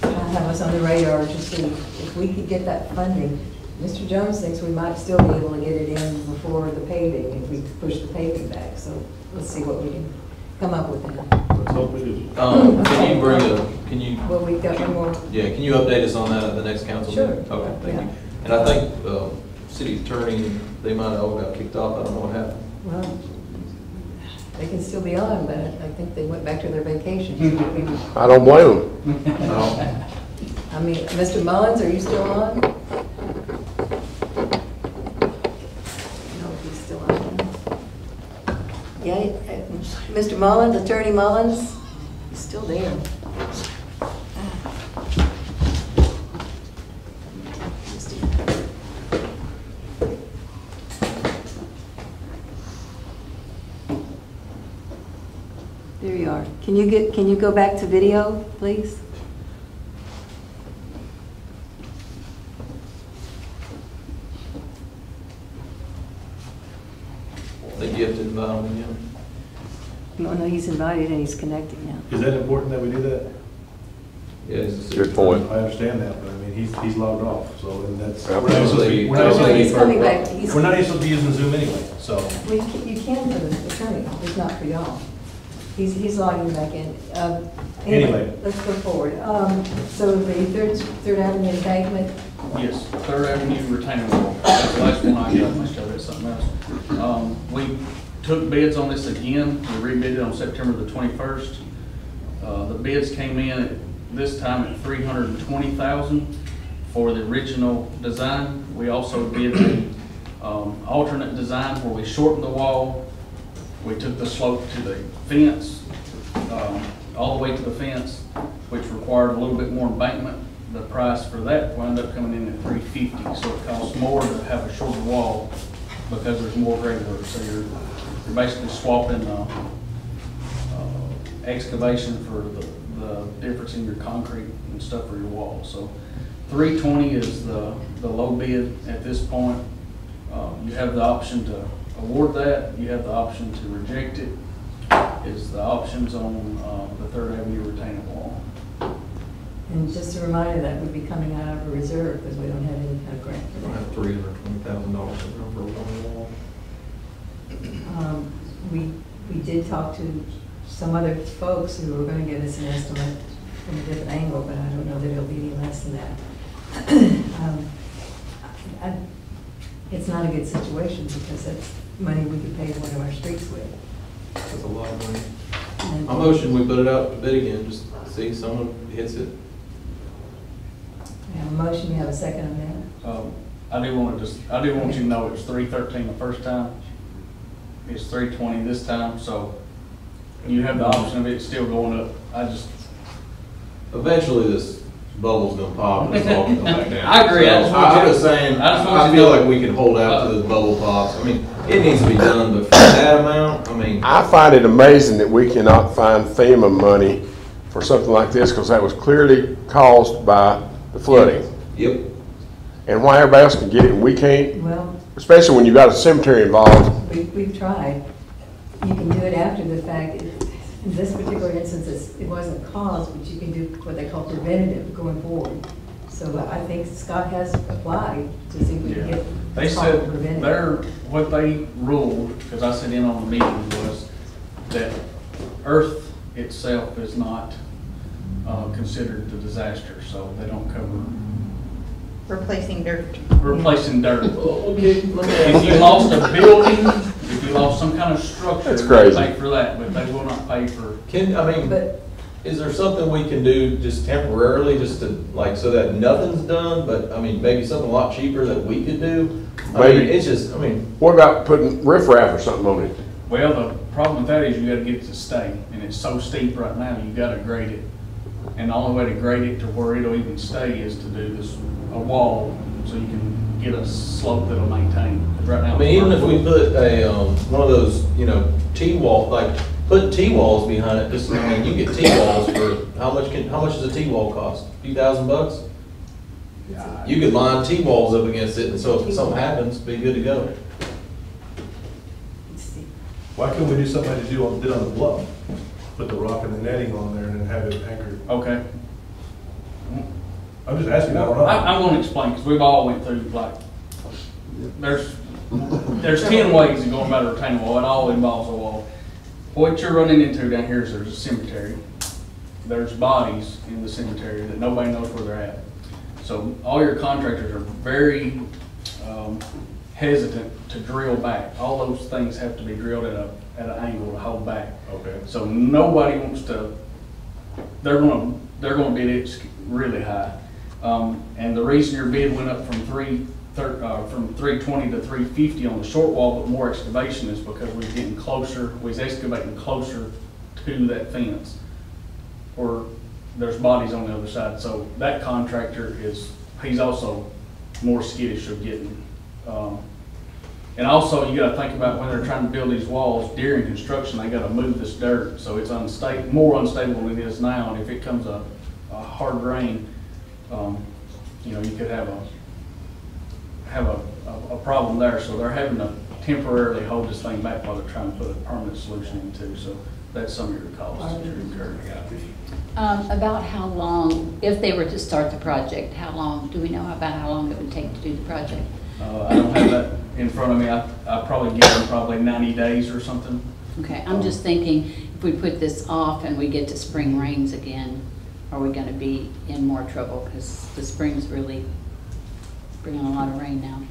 A: to have us on the radar to see if we could get that funding. Mr. Jones thinks we might still be able to get it in before the paving, if we push the paving back, so let's see what we can come up with then.
L: Let's hope we do.
D: Um, can you bring a, can you,
A: Well, we've got one more,
D: yeah, can you update us on that at the next council meeting?
A: Sure.
D: Okay, thank
A: Yeah.
D: you. And I think, um, city attorney, they might have all got kicked off, I don't know what happened.
A: well, they can still be on, but I think they went back to their vacation.
H: I don't blame them.
D: No.
A: I mean, Mr. Mullins, are you still on? No, he's still on. Yeah, Mr. Mullins, Attorney Mullins, he's still there. There you are. Can you get, can you go back to video, please?
D: Think you have to invite them again.
A: No, no, he's invited and he's connecting now.
L: Is that important that we do that?
D: Yes. it's a
H: Good point.
L: I understand that, but I mean, he's, he's logged off, so and that's. We're not supposed to be- we're not
D: Absolutely.
L: supposed to
A: He's coming back, he's,
L: We're not even supposed to be using Zoom anyway, so.
A: well, you can- you can for the attorney, it's not for y'all. He's, he's logging back in. Um,
L: Anyway.
A: Let's go forward. Um, So the Third, Third Avenue embankment,
G: Yes, Third Avenue retaining wall. That's the last one I got, unless y'all got something else. Um, we took bids on this again, we rebid it on September the twenty-first. Uh, the bids came in at, this time at three hundred and twenty thousand for the original design. We also did the, um, alternate design where we shortened the wall. We took the slope to the fence, um, all the way to the fence, which required a little bit more embankment. The price for that wound up coming in at three fifty, so it costs more to have a shorter wall because there's more grade work. So you're, you're basically swapping, uh, uh, excavation for the, the difference in your concrete and stuff for your walls. So three twenty is the, the low bid at this point. Uh, you have the option to award that, you have the option to reject it, is the options on, uh, the Third Avenue retaining wall.
A: And just a reminder, that would be coming out of a reserve, because we don't have any kind of grant
D: We don't have three hundred twenty thousand dollars for one wall.
A: Um, We, we did talk to some other folks who were gonna give us an estimate from a different angle, but I don't know that it'll be any less than that. Um, I- It's not a good situation, because that's money we could pay one of our streets with.
D: That's a lot of money.
A: And-
D: I motion we put it out to bid again, just see if someone hits it.
A: We have a motion, we have a second on that.
G: Um, I do want to just, I do want you to know it was three thirteen the first time. It's three twenty this time, so you have the option of it still going up. I just,
D: Eventually, this bubble's gonna pop and it's all gonna come back down.
G: I agree. I just
D: So,
G: want you
D: I'm
G: to-
D: just saying,
G: I just want
D: I
G: you
D: feel
G: know-
D: like we can hold out to the bubble pops. I mean, it needs to be done, but for that amount, I mean,
H: I find it amazing that we cannot find FEMA money for something like this, because that was clearly caused by the flooding.
D: yep.
H: And why everybody else can get it and we can't,
A: Well,
H: especially when you've got a cemetery involved.
A: We, we've tried. You can do it after the fact. In this particular instance, it's- it wasn't caused, but you can do what they call preventative going forward. So I think Scott has applied to see if we can
G: Yeah.
A: get.
G: they said,
A: preventative.
G: their, what they ruled, because I sat in on the meeting, was that Earth itself is not, uh, considered the disaster, so they don't cover
B: Replacing dirt.
G: replacing dirt.
D: Okay, let me
G: If you lost a building, if you lost some kind of structure,
H: That's
G: they pay for that, but they will not pay for,
D: Can, I mean,
A: But
D: is there something we can do just temporarily, just to, like, so that nothing's done, but, I mean, maybe something a lot cheaper that we could do? I mean,
H: Maybe.
D: it's just, I mean,
H: What about putting riffraff or something on it?
G: well, the problem with that is you gotta get it to stay, and it's so steep right now, you gotta grade it. And the only way to grade it to where it'll even stay is to do this, a wall, so you can get a slope that'll maintain. 'Cause right now.
D: I mean, even if we put a, um, one of those, you know, T-wall, like, put T-walls behind it, just, I mean, you get T-walls for, how much can, how much does a T-wall cost? A Few thousand bucks? You could line T-walls up against it, and so if something happens, be good to go.
L: Why couldn't we do something like they do on, did on the bluff? Put the rock and the netting on there and then have it anchored.
G: Okay.
L: I'm just asking, don't know.
G: I, I'm gonna explain, because we've all went through, like, there's, there's ten ways of going about a retaining wall, it all involves a wall. What you're running into down here is there's a cemetery, there's bodies in the cemetery that nobody knows where they're at. So all your contractors are very, um, hesitant to drill back, all those things have to be drilled at a, at an angle to hold back.
L: Okay.
G: So nobody wants to, they're gonna, they're gonna bid it really high. Um, and the reason your bid went up from three, thir, uh, from three twenty to three fifty on the short wall, but more excavation is because we're getting closer, we're excavating closer to that fence. Or there's bodies on the other side, so that contractor is, he's also more skittish of getting, um, and also, you gotta think about when they're trying to build these walls during construction, they gotta move this dirt, so it's unstable, more unstable than it is now, and if it comes a, a hard rain, um, you know, you could have a, have a, a, a problem there, so they're having to temporarily hold this thing back while they're trying to put a permanent solution into, so that's some of your costs that you're incurring.
M: Um, about how long, if they were to start the project, how long, do we know about how long it would take to do the project?
G: Uh, I don't have that in front of me, I, I probably give them probably ninety days or something.
M: Okay, I'm just thinking, if we put this off and we get to spring rains again, are we gonna be in more trouble? Because the spring's really bringing a lot of rain now.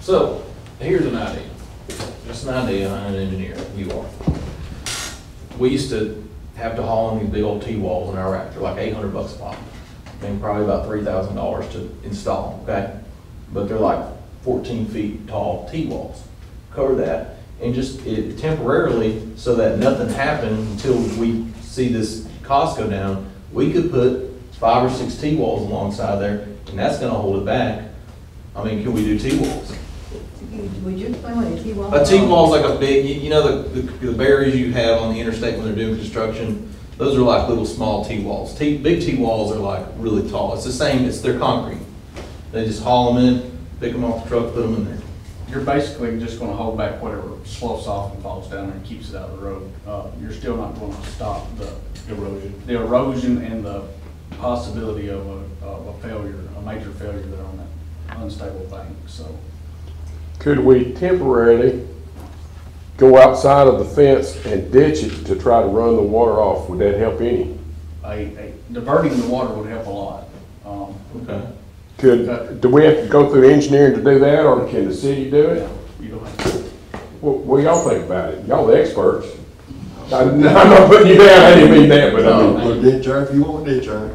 D: So, here's an idea, just an idea, I'm an engineer, you are. We used to have to haul in these big old T-walls in Iraq, they're like eight hundred bucks a pop. And probably about three thousand dollars to install, okay? But they're like fourteen feet tall T-walls. Cover that, and just it temporarily, so that nothing happened until we see this cost go down, we could put five or six T-walls alongside there, and that's gonna hold it back. I mean, can we do T-walls?
A: Would you explain what a T-wall is?
D: A T-wall is like a big, you, you know, the, the the barriers you have on the interstate when they're doing construction? Those are like little small T-walls. T, big T-walls are like really tall. It's the same, it's, they're concrete. They just haul them in, pick them off the truck, put them in there.
G: You're basically just gonna hold back whatever sloughs off and falls down there and keeps it out of the road. Uh, you're still not gonna stop the
L: Erosion.
G: the erosion and the possibility of a, of a failure, a major failure there on that unstable bank, so.
H: Could we temporarily go outside of the fence and ditch it to try to run the water off? Would that help any?
G: A, a diverting the water would help a lot. Um,
D: Okay.
H: Could, do we have to go through engineering to do that, or can the city do it?
G: You don't have to.
H: What, what y'all think about it? Y'all the experts. I- I'm not putting you down, I didn't mean that, but I mean,
E: Put a ditch there if you want a ditch there.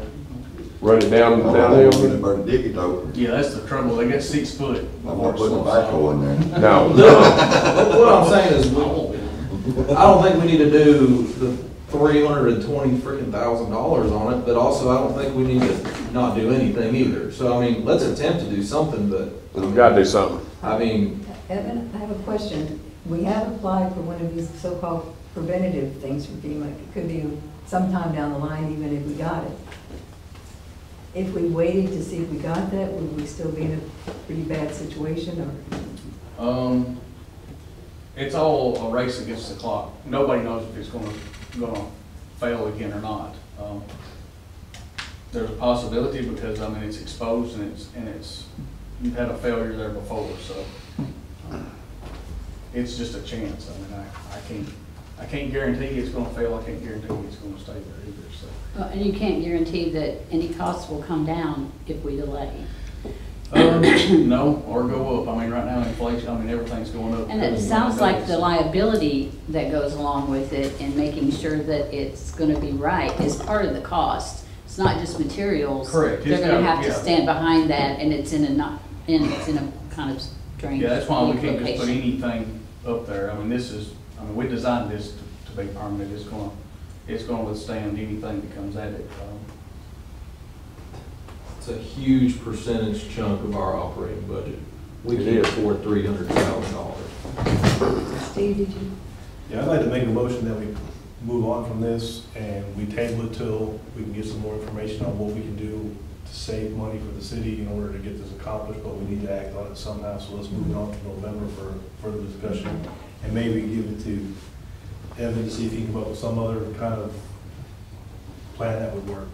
H: run it down,
E: I'm
H: downhill.
E: gonna dig it over.
G: Yeah, that's the trouble, they got six foot.
E: I'm not putting a backhoe in there.
H: No,
D: What what I'm saying is, we- I don't think we need to do the three hundred and twenty freaking thousand dollars on it, but also I don't think we need to not do anything either. So, I mean, let's attempt to do something, but,
H: We've gotta do something.
D: I mean,
A: Evan, I have a question. We have applied for one of these so-called preventative things from FEMA. It could be sometime down the line, even if we got it. If we waited to see if we got that, would we still be in a pretty bad situation, or?
G: Um, it's all a race against the clock. Nobody knows if it's gonna, gonna fail again or not. Um, There's a possibility because, I mean, it's exposed and it's, and it's, you've had a failure there before, so. It's just a chance. I mean, I, I can't, I can't guarantee it's gonna fail. I can't guarantee it's gonna stay there either, so.
M: Well, And you can't guarantee that any costs will come down if we delay.
G: Um, no, or go up. I mean, right now inflation, I mean, everything's going up.
M: And it sounds like the liability that goes along with it and making sure that it's gonna be right is part of the cost. It's not just materials.
G: Correct.
M: They're
G: It's
M: gonna
G: got-
M: have to
G: yeah.
M: stand behind that and it's in a not, and it's in a kind of strange
G: Yeah, that's why we can't just put
M: location.
G: anything up there. I mean, this is, I mean, we designed this to, to be permanent. It's gonna, it's gonna withstand anything that comes at it. Um,
D: it's a huge percentage chunk of our operating budget. We
H: It
D: can't
H: is.
D: afford three hundred thousand dollars.
A: Steve, did you?
L: Yeah, I'd like to make a motion that we move on from this and we table it till we can get some more information on what we can do to save money for the city in order to get this accomplished, but we need to act on it somehow, so let's move it on to November for further discussion. And maybe give it to Evan to see if he can come up with some other kind of plan that would work.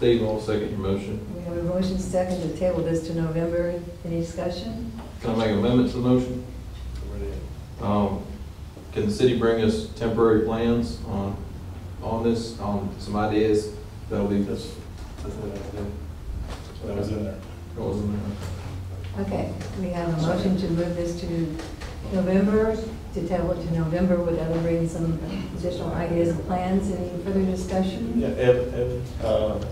D: Steve, I'll second your motion.
A: We have a motion second to table this to November. Any discussion?
D: Can I make amendments to the motion? Um, can the city bring us temporary plans on, on this, on some ideas? That'll be, that's,
L: That's what I did. That was in there.
D: that was in there.
A: Okay, we have a motion to move this to November, to table it to November with Evan bringing some additional ideas and plans. Any further discussion?
N: Yeah, Evan, Evan, uh,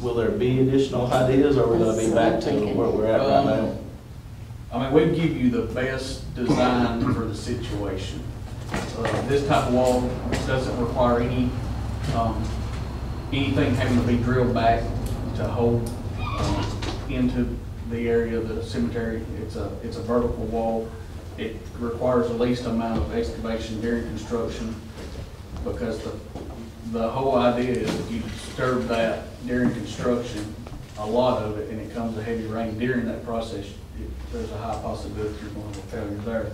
N: will there be additional ideas, or are we're gonna be back to where we're at right now?
G: Um, I mean, we give you the best design for the situation. Uh, This type of wall doesn't require any, um, anything having to be drilled back to hold um, into the area of the cemetery. It's a, it's a vertical wall. It requires the least amount of excavation during construction because the, the whole idea is you disturb that during construction, a lot of it, and it comes a heavy rain during that process, it- there's a high possibility you're going to have failure there.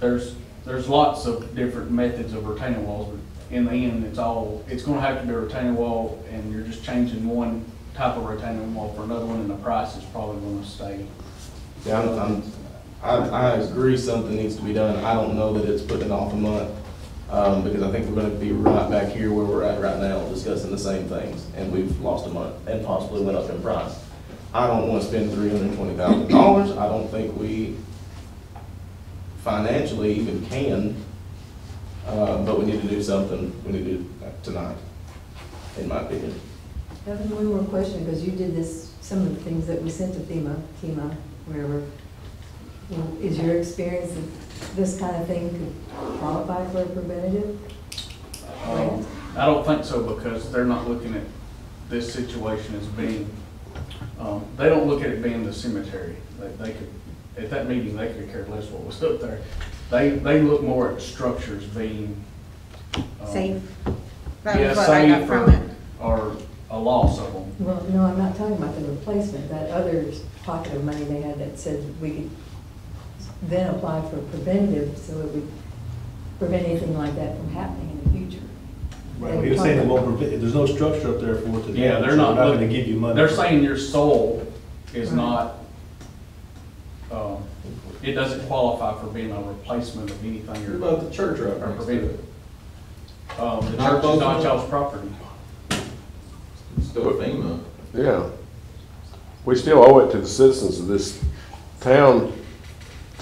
G: There's, there's lots of different methods of retaining walls, but in the end, it's all, it's gonna have to be a retaining wall, and you're just changing one type of retaining wall for another one, and the price is probably gonna stay.
N: Yeah, I'm, I'm, I, I agree something needs to be done. I don't know that it's putting off a month, um, because I think we're gonna be right back here where we're at right now, discussing the same things, and we've lost a month, and possibly went up in price. I don't wanna spend three hundred twenty thousand dollars. I don't think we financially even can, uh, but we need to do something, we need to do tonight, in my opinion.
A: Evan, one more question, because you did this, some of the things that we sent to FEMA, FEMA, wherever. Well, Is your experience this kind of thing could qualify for a preventative?
G: Um, I don't think so, because they're not looking at this situation as being, um, they don't look at it being the cemetery. They, they could, at that meeting, they could care less what was up there. They, they look more at structures being. um,
B: Safe. That
G: Yeah,
B: was what I got
G: safe
B: from
G: or,
B: it.
G: or a loss of them.
A: Well, no, I'm not talking about the replacement, that other pocket of money they had that said we could then apply for preventative, so it would prevent anything like that from happening in the future.
L: Right, he was saying it won't, prevent- there's no structure up there for it to.
G: Yeah, they're
L: so
G: not
L: We're
G: looking-
L: gonna give you money.
G: They're
L: for it.
G: saying your soul is
A: Right.
G: not, um, it doesn't qualify for being a replacement of anything
D: What
G: or,
D: about the church right
G: or
D: next to
G: prevent.
D: it?
G: Um, the
D: Not
G: church is not
D: of them?
G: y'all's property.
D: It's still a FEMA.
H: Yeah. We still owe it to the citizens of this town.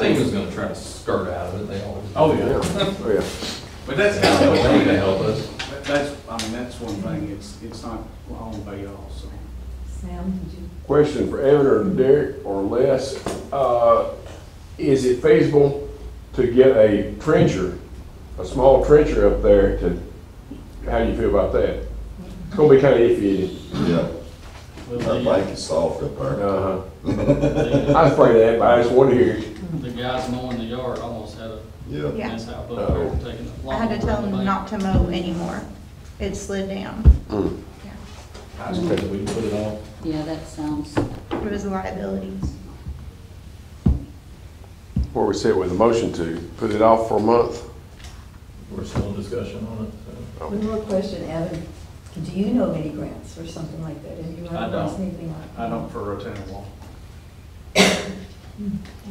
D: FEMA's gonna try to skirt out of it, they always.
G: Oh,
H: Yeah,
G: yeah.
H: oh, yeah.
G: But that's, how
D: They need to help us.
G: That- That's, I mean, that's one thing, it's, it's not owned by y'all, so.
A: Sam, did you?
H: Question for Evan or Derek or Les. Uh, Is it feasible to get a trencher, a small trencher up there to, how do you feel about that? It's gonna be kinda iffy, isn't
E: Yeah,
G: Well,
E: that
G: the-
E: bank is soft up
H: it?
E: there.
H: Uh-huh. I was afraid of that, but I just wanted to hear.
G: The guys mowing the yard almost had a
E: Yeah.
B: Yeah.
G: mishap up there, taking a
B: I had to tell
G: in the
B: them not to mow anymore. It slid down.
H: Mm.
N: I just think we can put it on.
M: Yeah, that sounds,
B: It was liabilities.
H: Where we sit with a motion to put it off for a month?
D: We're still in discussion on it, so.
A: One more question, Evan. Do you know of any grants or something like that? Have you
G: I
A: run across
G: don't.
A: anything like that?
G: I don't for retaining wall.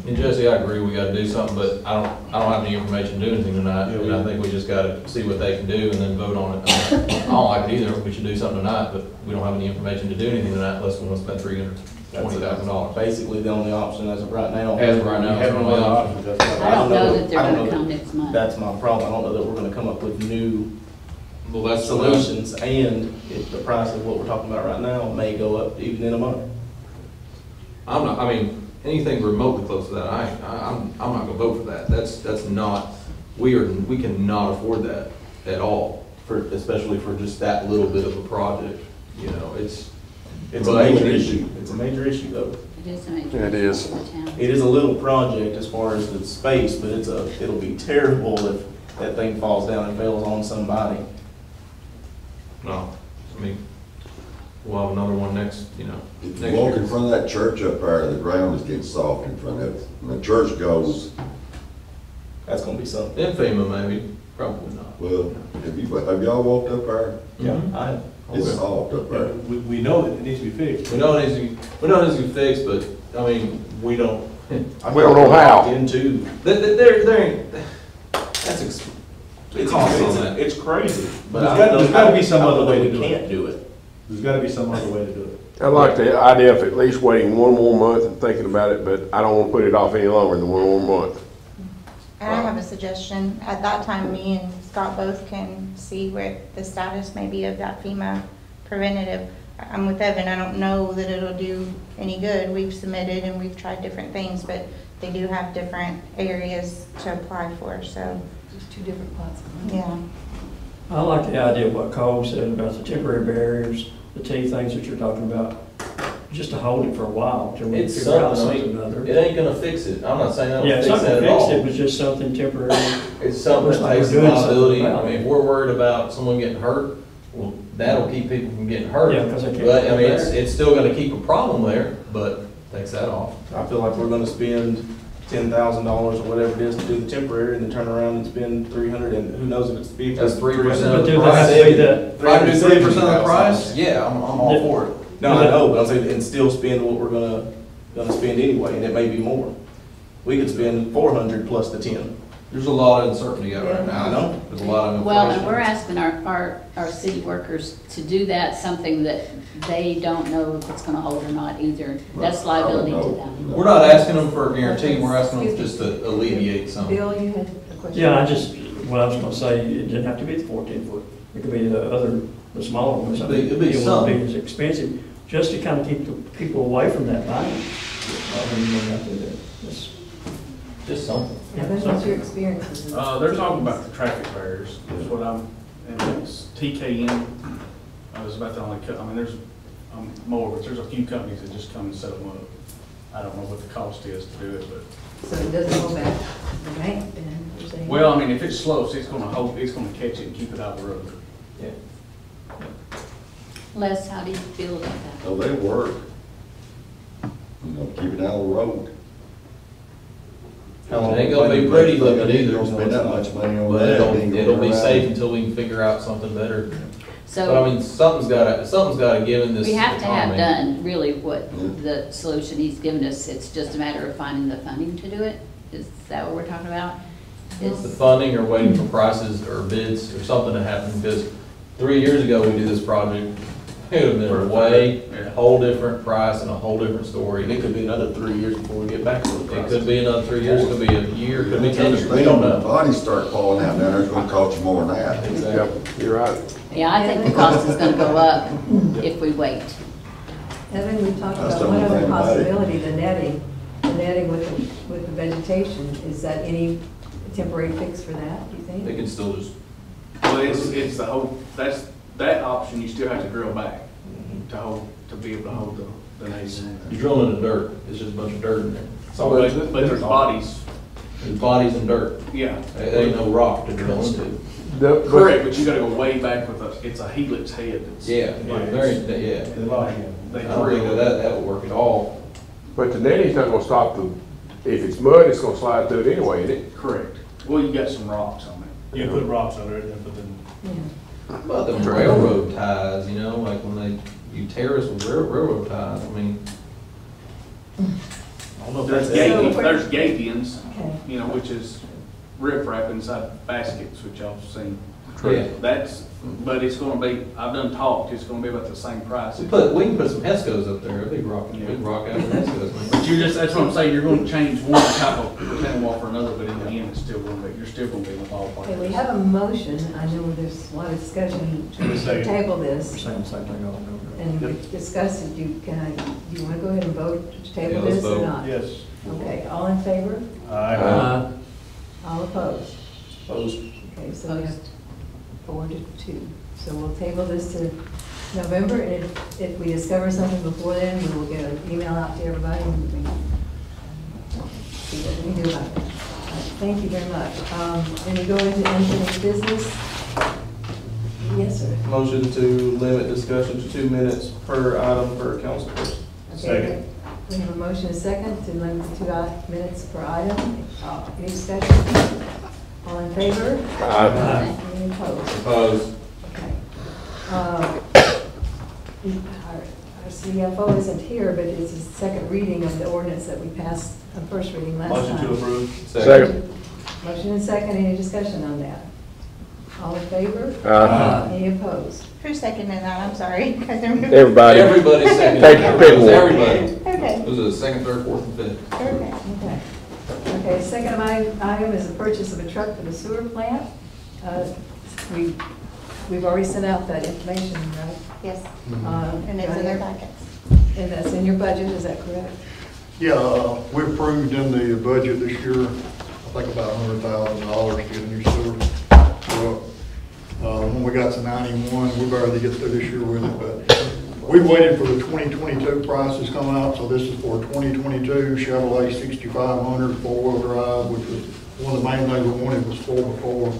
D: And Jesse, I agree, we gotta do something, but I don't, I don't have any information to do anything tonight, and I think we just gotta see what they can do and then vote on it. I don't like it either, we should do something tonight, but we don't have any information to do anything tonight unless we wanna spend three hundred twenty thousand dollars.
N: Basically, the only option as of right now.
D: As of right now,
L: You have
D: it's
L: no
D: only
L: other
D: option.
L: options, that's
M: I don't know that they're
N: I don't
M: gonna
N: know
M: come
N: that-
M: next month.
N: That's my problem. I don't know that we're gonna come up with new
D: Well, that's
N: solutions, and if the price of what we're talking about right now may go up even in a month.
D: I'm not, I mean, anything remotely close to that, I, I, I'm, I'm not gonna vote for that. That's, that's not, we are, we cannot afford that at all, for, especially for just that little bit of a project, you know, it's.
N: It's a
D: But-
N: major issue. It's a major issue, though.
M: It is a major.
H: It is.
M: issue for the town.
N: It is a little project as far as the space, but it's a, it'll be terrible if that thing falls down and fails on somebody.
D: No, I mean, we'll have another one next, you know.
E: If
D: next
E: you walk
D: year.
E: in front of that church up there, the ground is getting soft in front of it. When the church goes,
N: That's gonna be something.
D: In FEMA, maybe, probably not.
E: well, have you, have y'all walked up there?
N: Yeah, mm-hmm. I,
E: It's soft up
L: Yeah,
E: there.
L: We, we know that it needs to be fixed.
D: We know it needs to, be- we know it needs to be fixed, but, I mean, we don't,
N: I
H: We don't know how.
N: locked Into,
D: there, there, there ain't, that's ex,
N: it's,
D: cost
N: it's, it's crazy, but
L: There's
N: I
L: gotta-
N: don't know.
L: there's gotta be some other way
N: we
L: to do it.
N: Can't do it.
L: There's gotta be some other way to do it.
H: I like the idea of at least waiting one more month and thinking about it, but I don't want to put it off any longer than one more month.
B: And I have a suggestion. At that time, me and Scott both can see where the status may be of that FEMA preventative. I'm with Evan. I don't know that it'll do any good. We've submitted and we've tried different things, but they do have different areas to apply for, so,
A: Just two different pots. of money.
B: yeah.
O: I like the idea of what Cole said about the temporary barriers, the T things that you're talking about, just to hold it for a while till we
D: It's
O: figure out
D: something, I
O: something
D: mean,
O: other.
D: it ain't gonna fix it, I'm not saying that'll
O: Yeah, it's
D: fix
O: not
D: that
O: gonna
D: at
O: fix it,
D: all.
O: but just something temporary.
D: It's something
O: Looks
D: that
O: like
D: takes
O: we're doing
D: liability, I
O: about it.
D: mean, if we're worried about someone getting hurt, well, that'll keep people from getting hurt.
O: Yeah, 'cause they can't
D: But, I
O: go
D: mean, it's,
O: there.
D: it's still gonna keep a problem there, but takes that off.
N: I feel like we're gonna spend ten thousand dollars or whatever it is to do the temporary and then turn around and spend three hundred and who knows if it's fifty.
D: That's 3%
O: But
D: of the
O: do they have to that,
D: If I do three percent of the price, yeah, I'm, I'm all for it.
N: No, I know, but I'm saying, and still spend what we're gonna, gonna spend anyway, and it may be more. We could spend four hundred plus the ten.
D: There's a lot of uncertainty out right now.
N: I know.
D: There's a lot of
M: Well, and we're asking our, our, our city workers to do that, something that they don't know if it's gonna hold or not either. That's liability to them.
D: We're not asking them for a guarantee, we're asking them just to alleviate some.
A: Bill, you had a question?
O: yeah, I just, what I was gonna say, it didn't have to be the fourteen foot. It could be the other, the smaller ones. I
D: It'd be-
O: mean,
D: it'd be
O: It won't be as expensive, just to kind of keep the people away from that buying. I mean, you don't have to do that. It's-
D: Just something.
A: Evan, what's your experiences? in-
G: Uh, they're talking about the traffic barriers, is what I'm, and it's TKN, uh, is about the only, co- I mean, there's, um, more, but there's a few companies that just come and set them up. I don't know what the cost is to do it, but,
A: So it doesn't go back to the bank then, you're saying?
G: well, I mean, if it slopes, it's gonna hold, it's gonna catch it and keep it out of the road.
D: Yeah.
M: Les, how do you feel about that?
E: Oh, they work. You know, keep it out of the road.
N: How
D: It ain't gonna be
N: we
D: pretty looking either,
N: Don't spend that much money on
D: But
N: that.
D: it'll,
N: Ain't gonna
D: it'll be
N: run
D: safe until we can figure out something better. But I
M: So
D: mean, something's gotta, something's gotta give in this
M: we have to have
D: economy.
M: done really what the solution he's given us. It's just a matter of finding the funding to do it. Is that what we're talking about? Is
D: The funding or waiting for prices or bids or something to happen, because three years ago, we did this project, it would have been a way, a whole different price and a whole different story.
N: And it could be another three years before we get back to the
D: It
N: price.
D: could be another three years, it could be a year, it could be ten years, we don't know.
E: Bodies start falling out down there, it's gonna cost you more than that.
D: Exactly.
H: You're right.
M: Yeah, I think the cost is gonna go up if we wait.
A: Evan, we talked
E: That's
A: about
E: the
A: one
E: only
A: other
E: thing about it.
A: possibility, the netting, the netting with, the with the vegetation. Is that any temporary fix for that, do you
D: They
A: think?
D: could still just,
P: Well, it's, it's the whole, that's, that option, you still have to drill back to hold, to be able to hold the, the nades in
D: you're drilling in the dirt, it's just a bunch of dirt in there.
P: So, but, but there's bodies,
D: There's bodies and dirt,
P: yeah.
D: there ain't no rock to drill into.
H: The- but-
P: Correct, but you gotta go way back with a, it's a helix head that's.
D: Yeah, very, yeah.
P: They
D: I don't think that, that that would work at all.
H: But the netting's not gonna stop the, if it's mud, it's gonna slide through it anyway, isn't it?
P: Correct. Well, you got some rocks on it.
L: You put rocks under it, and then put them,
A: Yeah.
D: How about the railroad ties, you know, like when they, you tear us with rail- railroad ties, I mean,
P: I don't know if
A: So
P: There's gabions,
A: where-
P: there's gabions,
A: Okay.
P: you know, which is riprap inside baskets, which y'all have seen.
D: Yeah.
P: That's, but it's gonna be, I've done talked, it's gonna be about the same price.
D: we put, we can put some Hesco's up there, a big rock, we can rock out with Hesco's,
P: But you're just, that's what I'm saying, you're gonna change one type of retaining wall for another, but in the end, it's still gonna be, you're still gonna be in the ballpark.
A: Okay, we have a motion. I know there's a lot of discussion to
L: Second.
A: table
O: We're
A: this.
O: saying the same thing all over.
A: And we discussed it. You, can I, do you want to go ahead and vote to
D: Yeah,
A: table
D: let's
A: this or
D: vote.
A: not?
L: yes.
A: Okay, all in favor?
L: Aye.
A: All opposed?
D: Opposed?
A: Okay, so we have four to two. So we'll table this to November, and if, if we discover something before then, we will get an email out to everybody and we can see what we do about it. All right, Thank you very much. Um, and we go into unfinished business. Yes, sir.
N: Motion to limit discussion to two minutes per item per council person.
A: Okay,
L: Second.
A: We have a motion and a second to limit to two minutes per item. Uh, Any discussion? All in favor?
H: Aye.
A: Any opposed?
D: Opposed?
A: Okay. Uh, Our our CFO isn't here, but it's his second reading of the ordinance that we passed on first reading last time.
L: Motion to approve.
H: Second.
A: Motion and second, any discussion on that? All in favor?
H: Aye.
A: Any opposed?
B: Who seconded that? I'm sorry. I couldn't remember.
H: Everybody.
D: Everybody seconded.
H: Take your pick one.
D: Everybody.
B: Okay,
D: It was the second, third, fourth, and fifth.
B: okay.
A: Okay. Okay, second of item is the purchase of a truck for the sewer plant. Uh, We, we've already sent out that information, right?
B: Yes,
A: Uh,
B: and it's in their packets.
A: And that's in your budget, is that correct?
I: Yeah, uh, we approved in the budget this year, I think about a hundred thousand dollars to get a new sewer. truck. Uh, when we got to ninety-one, we barely get through this year with it, but we waited for the twenty twenty-two prices come out, so this is for twenty twenty-two Chevrolet 6500 four-wheel drive, which was, one of the main things we wanted was four before.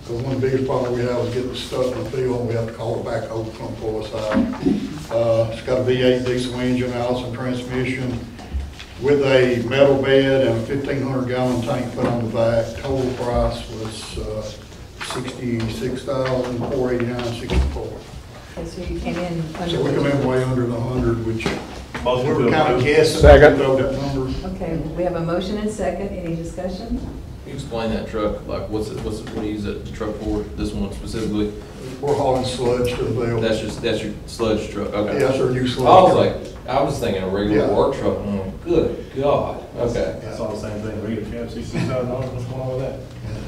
I: Because one of the biggest problems we have is getting stuck in the field, and we have to call it back over from us out. Uh, it's got a V8 diesel engine, Allison transmission, with a metal bed and a fifteen hundred gallon tank put on the back. Total price was, uh, sixty-six thousand, four eighty-nine, sixty-four.
A: Okay, so you came in under.
I: So we come in way under the hundred, which
L: Motion
I: we
L: to
I: were kind of
L: approve.
I: guessing.
H: Second.
I: Throw that number.
A: Okay, we have a motion and second, any discussion?
D: Can you explain that truck, like, what's it, what's it, what do you use that truck for, this one specifically?
I: We're hauling sludge to the field.
D: That's just, that's your sludge truck, okay.
I: Yeah, that's our new
D: I
I: sludge.
D: was like, I was thinking a regular
I: Yeah.
D: work truck, and I'm like, good God, okay.
L: That's all the same thing. Read if you have sixty thousand dollars, what's going on with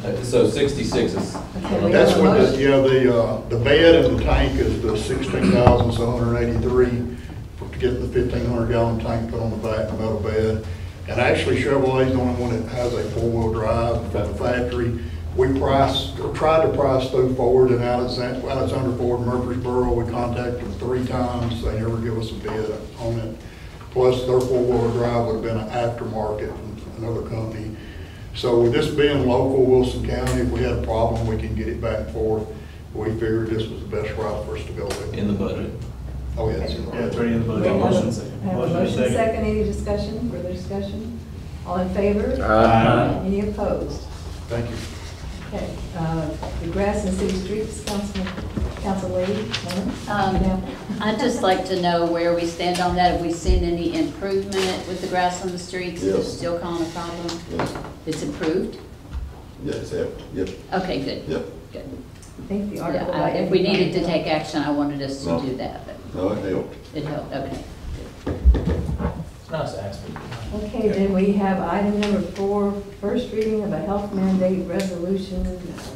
L: that?
D: Uh, So sixty-six is.
I: That's
A: have a
I: what the, yeah, the, uh, the bed and the tank is the sixteen thousand seven hundred eighty-three for to get the fifteen hundred gallon tank put on the back, the metal bed. And actually Chevrolet's the only one that has a four-wheel drive from the factory. We priced, or tried to price through Ford and Alexander, Alexander Ford Murfreesboro. We contacted them three times. They never give us a bid on it. Plus their four-wheel drive would have been an aftermarket from another company. So with this being local Wilson County, if we had a problem, we can get it back and forth. We figured this was the best route for us to go with.
D: In the budget.
I: Oh, yeah, it's in the
L: Yeah, it's already in the budget.
A: have a-
L: Motion.
A: I have
L: Motion
A: motion
L: second.
A: second, any discussion, further discussion? All in favor?
H: Aye.
A: Any opposed?
I: Thank you.
A: Okay, uh, the grass and city streets, Councilman, Council Lady,
M: Um,
A: Now,
M: I'd just like to know where we stand on that. Have we seen any improvement with the grass on the streets? Is it
E: Yes.
M: still causing a problem?
E: Yes,
M: It's improved?
E: yes, yep, yep,
M: Okay, good.
E: yep.
M: Good.
A: I think the
M: Yeah,
A: article.
M: I- If we needed to take action, I wanted us to
E: No.
M: do that, but
E: No, it helped.
M: it helped, okay.
D: It's nice to ask people.
A: Okay, then we have item number four, first reading of a health mandate resolution,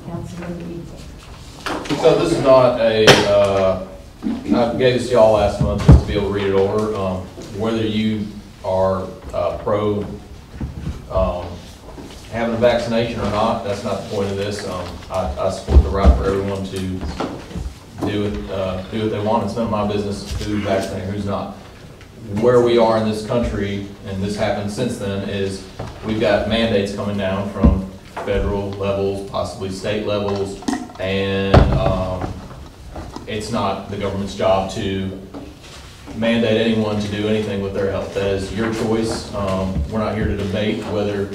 A: Councilman Eagle.
D: So this is not a, uh, I gave this to y'all last month just to be able to read it over. Um, Whether you are uh, pro um, having a vaccination or not, that's not the point of this. Um, I I support the right for everyone to do it, uh, do what they want. It's none of my business who's vaccinated, who's not. Where we are in this country, and this happened since then, is we've got mandates coming down from federal levels, possibly state levels, and um, it's not the government's job to mandate anyone to do anything with their health. That is your choice. Um, We're not here to debate whether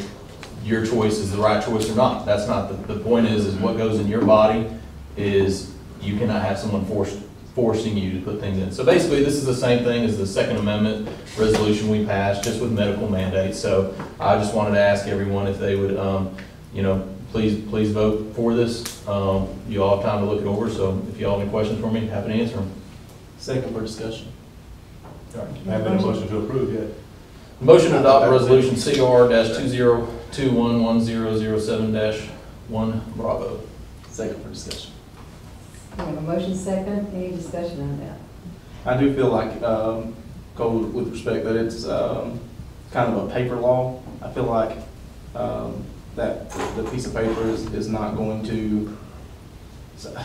D: your choice is the right choice or not. That's not, the, the point is, is what goes in your body is you cannot have someone forced, forcing you to put things in. So basically, this is the same thing as the Second Amendment resolution we passed, just with medical mandates. So I just wanted to ask everyone if they would, um, you know, please, please vote for this. Um, You all have time to look it over, so if you all have any questions for me, happy to answer them.
N: Second for discussion.
L: I haven't had a motion to approve yet.
D: Motion to adopt resolution CR-20211007-1 Bravo.
N: Second for discussion.
A: We have a motion second, any discussion on that?
N: I do feel like, um, Cole, with respect, that it's, um, kind of a paper law. I feel like, um, that the piece of paper is, is not going to, so,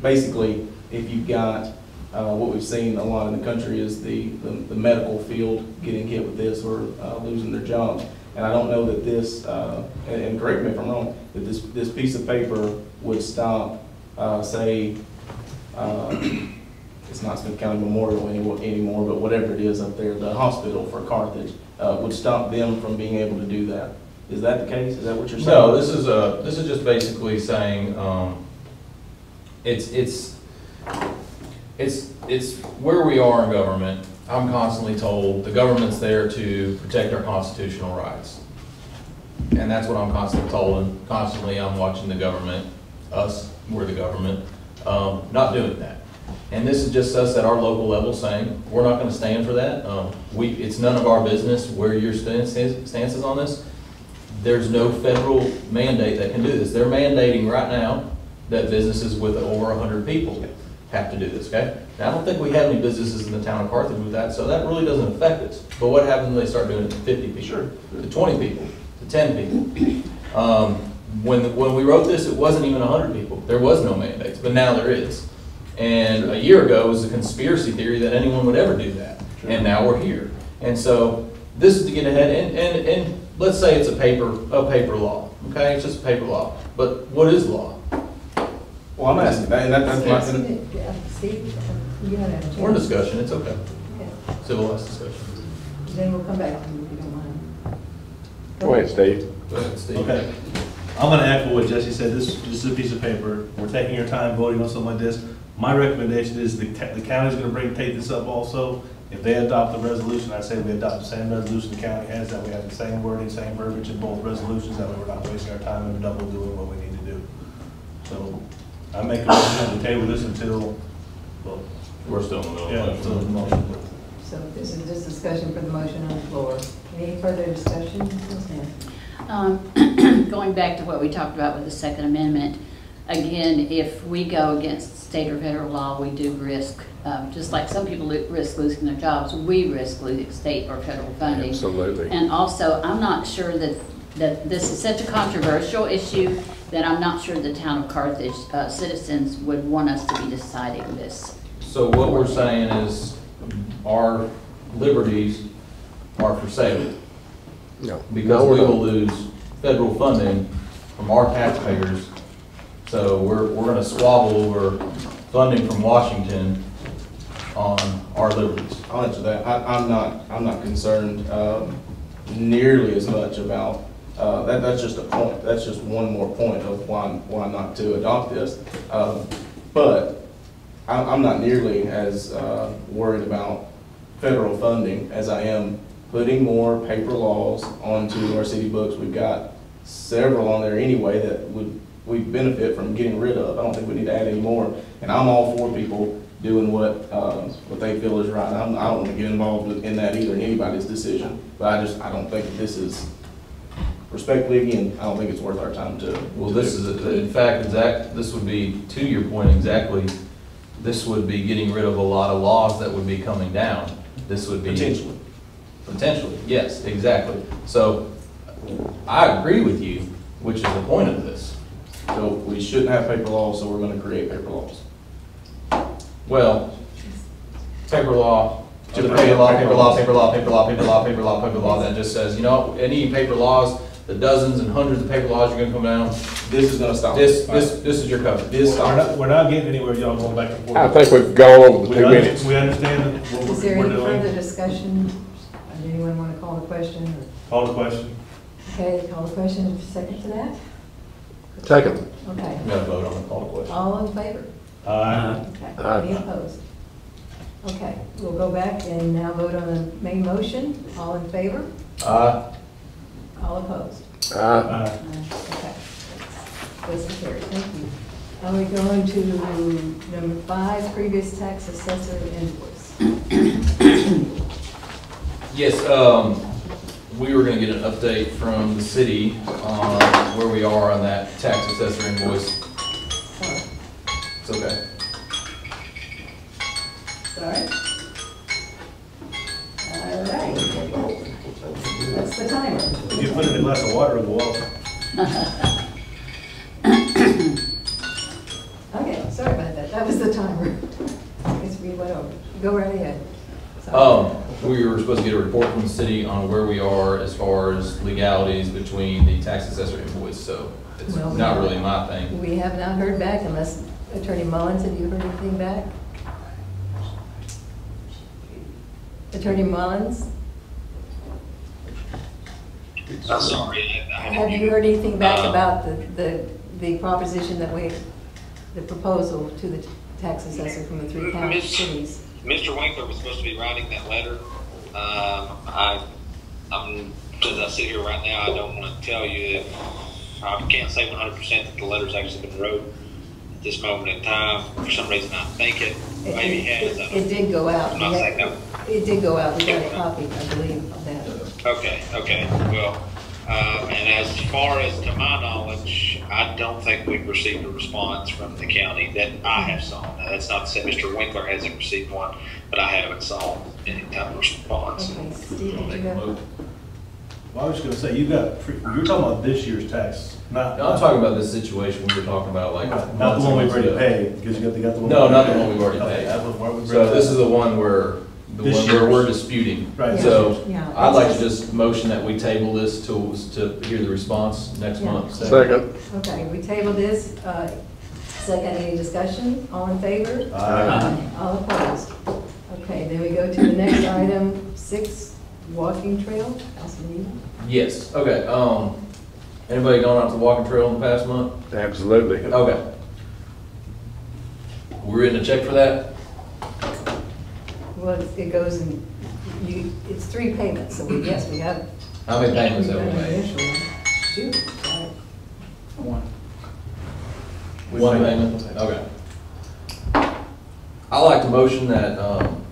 N: basically, if you've got, uh, what we've seen a lot in the country is the, the, the medical field getting hit with this or, uh, losing their jobs. And I don't know that this, uh, and, and correct me if I'm wrong, that this, this piece of paper would stop, uh, say, um, it's not Smith County Memorial anymore, anymore, but whatever it is up there, the hospital for Carthage, uh, would stop them from being able to do that. Is that the case? Is that what you're saying?
D: No, this is a, this is just basically saying, um, it's, it's, it's, it's where we are in government. I'm constantly told, the government's there to protect our constitutional rights. And that's what I'm constantly told, and constantly I'm watching the government, us, we're the government, um, not doing that. And this is just us at our local level saying, we're not gonna stand for that. Um, we, it's none of our business where your stance, stance is on this. There's no federal mandate that can do this. They're mandating right now that businesses with over hundred people have to do this, okay? Now, I don't think we have any businesses in the town of Carthage with that, so that really doesn't affect us. But what happens when they start doing it to fifty people?
N: Sure.
D: To twenty people, to ten people? Um, when, when we wrote this, it wasn't even hundred people. There was no mandates, but now there is. And a year ago, it was a conspiracy theory that anyone would ever do that. And now we're here. And so this is to get ahead, and, and, and let's say it's a paper, a paper law, okay? It's just a paper law. But what is law?
N: Well, I'm asking, that, and that, that's my,
A: Yeah, Steve, you had a chance.
D: We're in discussion, it's okay.
A: Okay.
D: Civilized discussion.
A: Then we'll come back to you if you don't mind.
H: Go ahead, Steve.
D: Go ahead, Steve.
L: Okay. I'm gonna echo what Jesse said, this, this is a piece of paper, we're taking our time voting on something like this. My recommendation is the, ta- the county's gonna bring, take this up also. If they adopt the resolution, I say we adopt the same resolution the county has, that we have the same wording, same verbiage in both resolutions, that way we're not wasting our time and double doing what we need to do. So, I make a motion to table this until, well,
D: We're still in the middle
L: yeah,
D: of
L: until the motion.
A: So this is just discussion for the motion on the floor. Any further discussion? Ms. Nancy?
M: Um, Going back to what we talked about with the Second Amendment, again, if we go against state or federal law, we do risk, um, just like some people lo- risk losing their jobs, we risk losing state or federal funding.
H: Absolutely.
M: And also, I'm not sure that, that this is such a controversial issue that I'm not sure the town of Carthage uh, citizens would want us to be deciding this.
D: So what we're saying is our liberties are for sale.
H: No.
D: Because
H: No, we're
D: we will
H: not.
D: lose federal funding from our taxpayers. So we're, we're gonna squabble over funding from Washington on our liberties.
N: I'll answer that. I, I'm not, I'm not concerned, um, nearly as much about, uh, that, that's just a point, that's just one more point of why, why not to adopt this. Um, But I'm, I'm not nearly as, uh, worried about federal funding as I am putting more paper laws onto our city books. We've got several on there anyway that would, we benefit from getting rid of. I don't think we need to add any more. And I'm all for people doing what, um, what they feel is right. I'm, I don't want to get involved in that either, in anybody's decision. But I just, I don't think this is, respectfully, again, I don't think it's worth our time to.
D: Well,
N: to
D: this
N: do.
D: is, in fact, exact, this would be, to your point exactly, this would be getting rid of a lot of laws that would be coming down. This would be.
N: Potentially.
D: Potentially, yes, exactly. So I agree with you, which is the point of this.
N: So we shouldn't have paper laws, so we're gonna create paper laws.
D: Well, paper law, just paper law, paper law, paper law, paper law, paper law, paper law, paper law, that just says, you know, any paper laws, the dozens and hundreds of paper laws you're gonna come down,
N: This is gonna stop.
D: this, this, this is your cover.
N: This
L: We're
N: stops.
L: not, we're not getting anywhere, y'all going back and forth.
H: I think we've gone over the
L: We
H: two
L: under-
H: minutes.
L: We understand what
A: Is there
L: we're
A: any
L: we're
A: further
L: doing.
A: discussion? Does anyone want to call the question? or-
L: Call the question.
A: Okay, call the question, second to that?
H: Second.
A: Okay.
D: We gotta vote on the call to question.
A: All in favor?
L: Aye.
A: Okay,
H: Aye.
A: any opposed? Okay, we'll go back and now vote on the main motion. All in favor?
D: Uh,
A: All opposed?
H: Aye.
L: Aye.
A: Okay. Motion carried, thank you. Now we go on to number five, previous tax assessor invoice.
D: Yes, um, we were gonna get an update from the city on where we are on that tax assessor invoice.
A: Sorry.
D: It's okay.
A: Sorry. All right. That's the timer.
L: You put in a glass of water in the wall.
A: Okay, sorry about that. That was the timer. I guess we went over. Go right ahead. Sorry.
D: Um, we were supposed to get a report from the city on where we are as far as legalities between the tax assessor invoice, so it's
A: Well, we
D: not
A: have-
D: really my thing.
A: We have not heard back unless Attorney Mullins, have you heard anything back? Attorney Mullins,
F: I'm sorry. I- I
A: have you heard anything back
F: Uh,
A: about the, the, the proposition that we, the proposal to the tax assessor from the three county
F: Miss-
A: cities?
F: Mr. Winkler was supposed to be writing that letter. Um, I, I'm, as I sit here right now, I don't want to tell you that, I can't say one hundred percent that the letter's actually been wrote at this moment in time. For some reason, I think it
A: It-
F: maybe
A: it-
F: has. I
A: It did go out.
F: I'm not saying no.
A: It did go out. We got a copy, I believe, of that.
F: Okay, okay, well, uh, and as far as to my knowledge, I don't think we've received a response from the county that I have saw. Now, that's not to say Mr. Winkler hasn't received one, but I haven't saw any type of response.
A: Okay, Steve, did you have?
L: Well, I was just gonna say, you got, pre- you're talking about this year's tax, not.
D: I'm talking about this situation we were talking about like.
L: Not the one we've already paid, because you got, you got the one.
D: No, not the one we've already
L: Okay,
D: paid.
L: that was where we-
D: So this is the one where, the
L: This
D: one where we're disputing.
L: Right.
D: So
A: Yeah.
D: I'd like to just motion that we table this to, to hear the response next
A: Yeah.
D: month.
H: Second.
A: Okay, we table this. Uh, Second, any discussion? All in favor?
L: Aye.
A: All opposed? Okay, then we go to the next item, six, walking trail. Councilman
D: Yes, okay, um, anybody gone out to the walking trail in the past month?
H: Absolutely.
D: Okay. We're in a check for that?
A: Well, it it goes in, you, it's three payments, so we, yes, we have.
D: How many payments have we
A: We've
D: made?
A: initial one. Shoot, sorry.
D: One payment, okay. I like to motion that, um,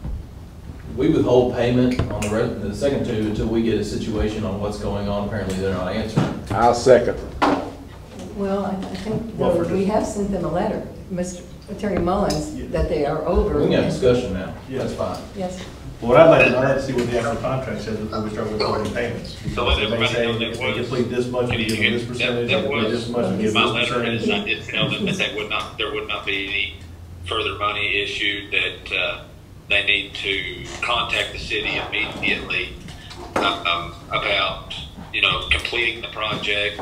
D: we withhold payment on the rest, the second two until we get a situation on what's going on. Apparently, they're not answering.
H: I'll second.
A: Well, I I think,
L: Well, for
A: we have sent them a letter, Mr. Attorney Mullins, that they are over.
D: We can have discussion now, that's fine.
A: Yes,
L: What I'd like to, I'd like to see what the actual contract says before we start withholding payments.
F: So let
L: they
F: everybody
L: say
F: know that
L: if they
F: was-
L: complete this much, we give them this percentage,
F: That-
L: if
F: that
L: they complete
F: was-
L: this much, we give
F: My
L: them this
F: letter is,
L: percentage.
F: I did tell them that they would not, there would not be any further money issued, that, uh, they need to contact the city immediately, um, about, you know, completing the project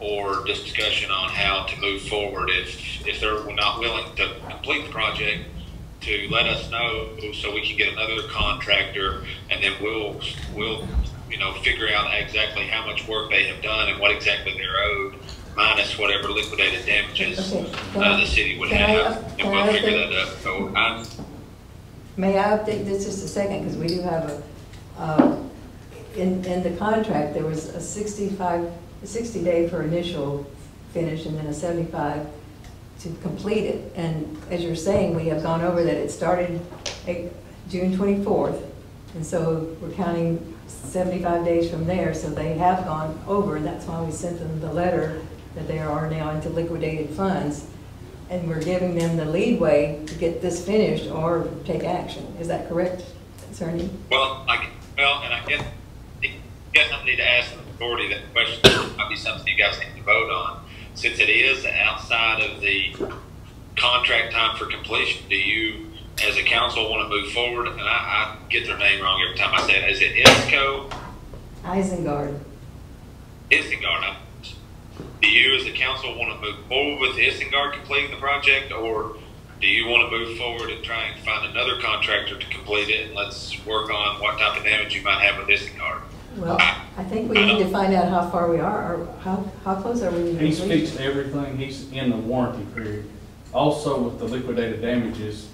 F: or discussion on how to move forward. If, if they're not willing to complete the project, to let us know so we can get another contractor and then we'll, we'll, you know, figure out exactly how much work they have done and what exactly they're owed, minus whatever liquidated damages
A: Okay, can
F: uh, the city would have,
A: up-
F: and we'll figure that up. So I,
A: May I update this just a second, because we do have a, uh, in, in the contract, there was a 65, 60 day for initial finish and then a 75 to complete it. And as you're saying, we have gone over that it started eh, June 24th, and so we're counting 75 days from there, so they have gone over, and that's why we sent them the letter that they are now into liquidated funds. And we're giving them the leadway to get this finished or take action. Is that correct, Attorney?
F: well, I, well, and I guess, I guess I need to ask the authority that question, It might be something you guys need to vote on. Since it is outside of the contract time for completion, do you, as a council, want to move forward? And I, I get their name wrong every time I say it. Is it ISCO?
A: Isengard.
F: Isengard. Do you, as a council, want to move forward with Isengard completing the project, or do you want to move forward and try and find another contractor to complete it, and let's work on what type of damage you might have with Isengard?
A: Well, I think we need to find out how far we are, or how, how close are we to
G: He's
A: completion?
G: fixed everything, he's in the warranty period. Also with the liquidated damages,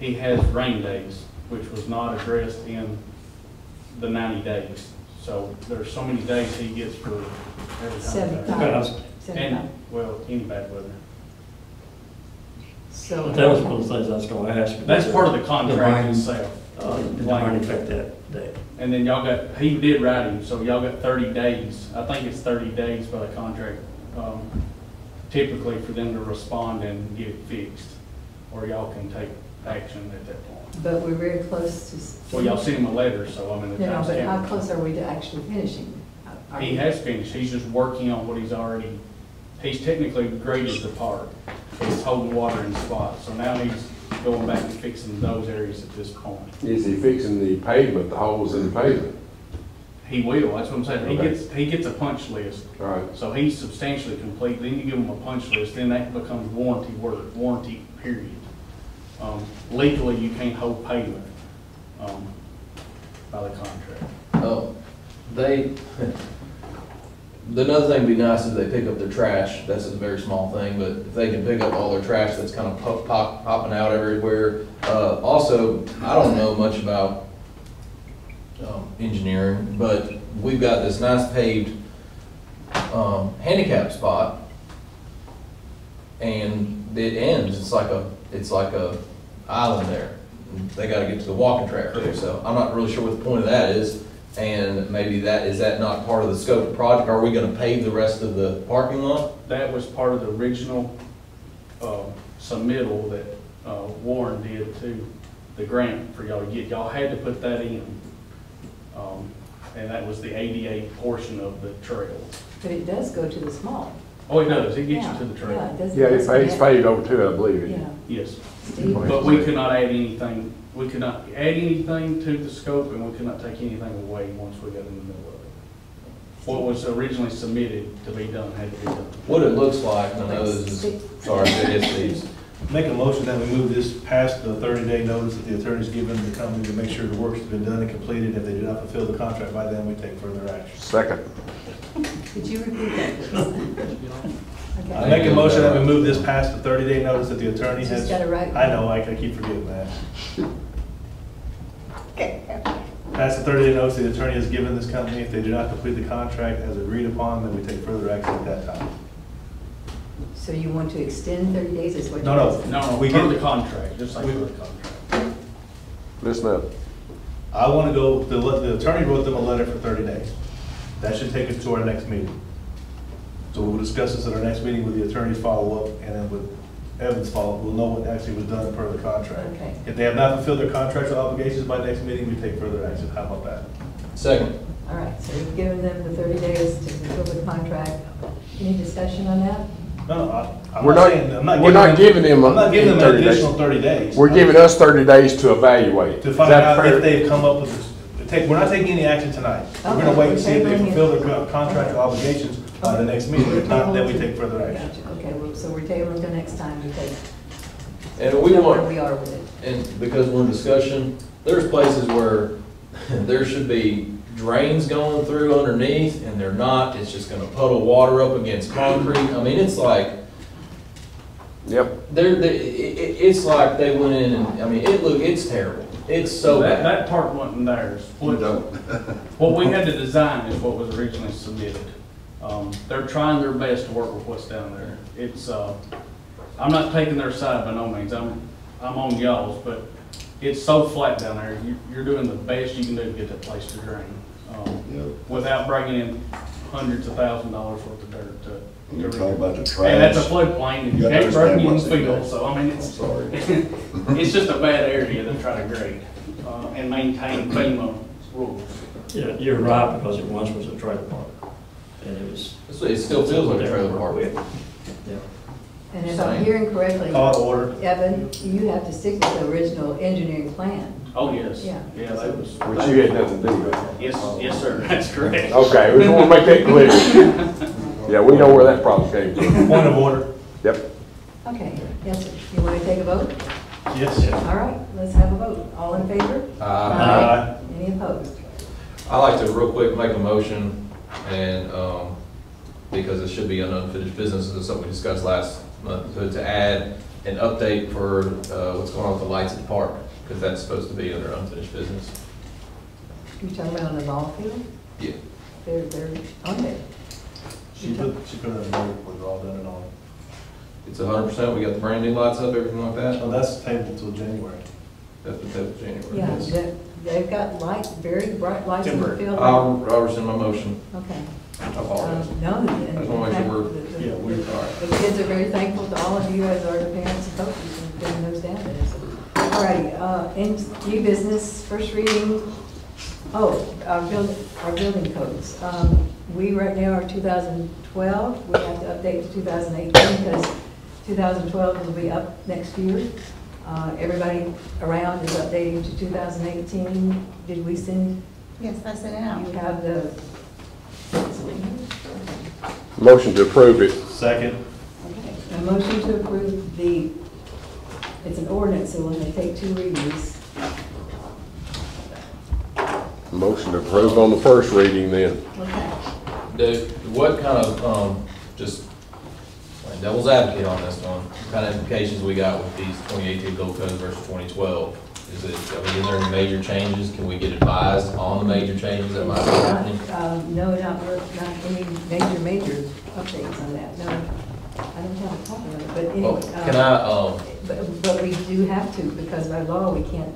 G: he has rain days, which was not addressed in the ninety days. So there's so many days he gets for every time.
A: Seventy-five. Seventy-five.
G: And, well, any bad weather.
A: So.
O: But that was one of the things I was gonna ask.
G: That's part of the contract
O: rain,
G: itself.
O: Uh, did the rain affect that day?
G: And then y'all got, he did write him, so y'all got thirty days. I think it's thirty days by the contract, um, typically for them to respond and get it fixed. Or y'all can take action at that point.
A: But we're very close to. s-
G: Well, y'all sent him a letter, so I mean, the
A: No, no,
G: time's
A: but how close are we to actually finishing? Are
G: He
A: we-
G: has finished, he's just working on what he's already, he's technically graded the part. He's holding water in spots, so now he's going back and fixing those areas at this point.
H: Is he fixing the pavement, the holes in the pavement?
G: He will, that's what I'm saying, he
H: Okay.
G: gets, he gets a punch list.
H: All right.
G: So he's substantially complete, then you give him a punch list, then that becomes warranty work, warranty period. Um, legally, you can't hold payment, um, by the contract.
D: Oh, they, another thing would be nice if they pick up their trash, that's a very small thing, but if they can pick up all their trash that's kind of pop, pop, popping out everywhere. Uh, also, I don't know much about, um, engineering, but we've got this nice paved, um, handicap spot. And it ends, it's like a, it's like a island there. They gotta get to the walking track there, so I'm not really sure what the point of that is. And maybe that, is that not part of the scope of the project? Are we gonna pave the rest of the parking lot?
G: That was part of the original, uh, submittal that, uh, Warren did to the grant for y'all to get. Y'all had to put that in. Um, and that was the ADA portion of the trail.
A: But it does go to the small.
G: Oh, it does, it gets
A: Yeah,
G: you to the
A: Yeah,
G: trail.
A: it does.
H: Yeah,
A: does
H: it's it's
A: connect.
H: paved over too, I believe.
A: Yeah.
G: Yes.
A: Steve,
G: But we could not add anything, we could not add anything to the scope and we could not take anything away once we got in the middle of it. What was originally submitted to be done had to be done.
D: What it looks like, I know this is, sorry, it is these.
L: Make a motion that we move this past the thirty-day notice that the attorney's given the company to make sure the work has been done and completed. If they do not fulfill the contract by then, we take further action.
H: Second.
A: Could you repeat that? please?
L: I make a motion that we move this past the thirty-day notice that the attorney
A: Just
L: has.
A: gotta write-
L: I know, I I keep forgetting that.
B: Okay.
L: Past the thirty-day notice the attorney has given this company, if they do not complete the contract as agreed upon, then we take further action at that time.
A: So you want to extend thirty days is what
L: No,
A: you're
L: no.
G: No, no,
L: We
G: we per
L: get-
G: the contract, just like per the contract.
H: Listen up.
L: I want to go, the the attorney wrote them a letter for 30 days. That should take us to our next meeting. So we'll discuss this at our next meeting with the attorney's follow-up, and then with Evan's follow-up, we'll know what actually was done per the contract.
A: Okay.
L: If they have not fulfilled their contractual obligations by next meeting, we take further action. How about that?
D: Second.
A: All right, so we've given them the thirty days to fulfill the contract. Any discussion on that?
L: No, no, I- I'm
H: We're
L: not
H: not,
L: saying, I'm not
H: we're not
L: giving them,
H: giving them.
L: I'm not giving them an
H: 30 days.
L: additional 30 days.
H: We're giving us thirty days to evaluate.
L: To
H: Is
L: find
H: that
L: out
H: fair?
L: if they've come up with, this- take, we're not taking any action tonight. We're gonna wait and see if they
A: tabling it.
L: fulfill their contractual obligations by the next meeting. If not, then we take further action.
A: Gotcha, okay, well, so we're tabling until next time we take,
D: And we
A: know
D: want.
A: we are with it.
D: And because we're in discussion, there's places where there should be drains going through underneath, and they're not, it's just gonna puddle water up against concrete, I mean, it's like,
H: Yep.
D: they're, they, it, it, it's like they went in and, I mean, it look, it's terrible, it's so
P: That,
D: bad.
P: that part wasn't theirs.
E: You
P: What,
E: don't.
P: what we had to design is what was originally submitted. Um, they're trying their best to work with what's down there. It's, uh, I'm not taking their side by no means, I'm, I'm on y'all's, but it's so flat down there, you, you're doing the best you can do to get that place to drain. um,
E: You know,
P: Without bringing in hundreds of thousand dollars worth of dirt to.
E: when you're talking about the
P: And that's a floodplain, and
E: You
P: you
E: gotta
P: can't bring
E: understand
P: in
E: what's in
P: field,
E: there.
P: so I mean,
E: I'm
P: it's,
E: sorry.
P: it's just a bad area to try to grade, uh, and maintain FEMA rules.
O: Yeah, you're right, because it once was a trailer park, and it was.
D: It's- It still feels like a trailer park.
O: Yeah.
A: And if I'm hearing correctly,
L: Call to order.
A: Evan, you have to stick with the original engineering plan.
P: Oh, yes.
A: Yeah.
P: Yeah, that was.
H: Which you had nothing to do with.
P: Yes, yes, sir, that's correct.
H: Okay, we just want to make that clear. Yeah, we know where that problem came from.
L: Point of order.
H: Yep.
A: Okay, yes, sir. You want to take a vote?
L: Yes. Sir.
A: All right, let's have a vote. All in favor?
D: Uh,
A: Any opposed?
D: I'd like to real quick make a motion and, um, because it should be an unfinished business, this is something we discussed last month, to, to add an update for, uh, what's going on with the lights at the park, because that's supposed to be under unfinished business.
A: You talking about on the ball field?
D: Yeah.
A: They're, they're on there.
L: She put, she put it in there, we're all done and all.
D: It's a hundred percent, we got the brand new lights up, everything like that?
L: Oh, that's tabled till January.
D: That's what that was January.
A: Yeah,
D: yes.
A: they- they've got light, very bright lights in the
L: Temporary.
A: field.
D: I'll, I'll rescind my motion.
A: Okay.
D: I apologize.
A: Um, No.
D: I just wanna make sure we're-
A: the- the-
L: Yeah, we're-
A: The kids are very thankful to all of you as are the parents and coaches and getting those down there. so. All righty, uh, in new business, first reading, oh, our building, our building codes. Um, we right now are two thousand twelve, we have to update to two thousand eighteen because two thousand twelve will be up next year. Uh, everybody around is updating to two thousand eighteen. Did we send,
B: Yes, I sent it out.
A: you have the,
H: Motion to approve it.
L: Second.
A: Okay, a motion to approve the, it's an ordinance, so when they take two readings.
H: Motion to approve on the first reading then.
A: Okay.
D: The, what kind of, um, just like devil's advocate on this one, what kind of implications we got with these twenty eighteen gold codes versus twenty twelve? Is it, I mean, is there any major changes? Can we get advised on the major changes that might be happening?
A: Um, No, not, re- not any major, major updates on that, no. I don't have a copy of it, but
D: Well,
A: anyway.
D: can I, um,
A: But, but we do have to, because by law, we can't,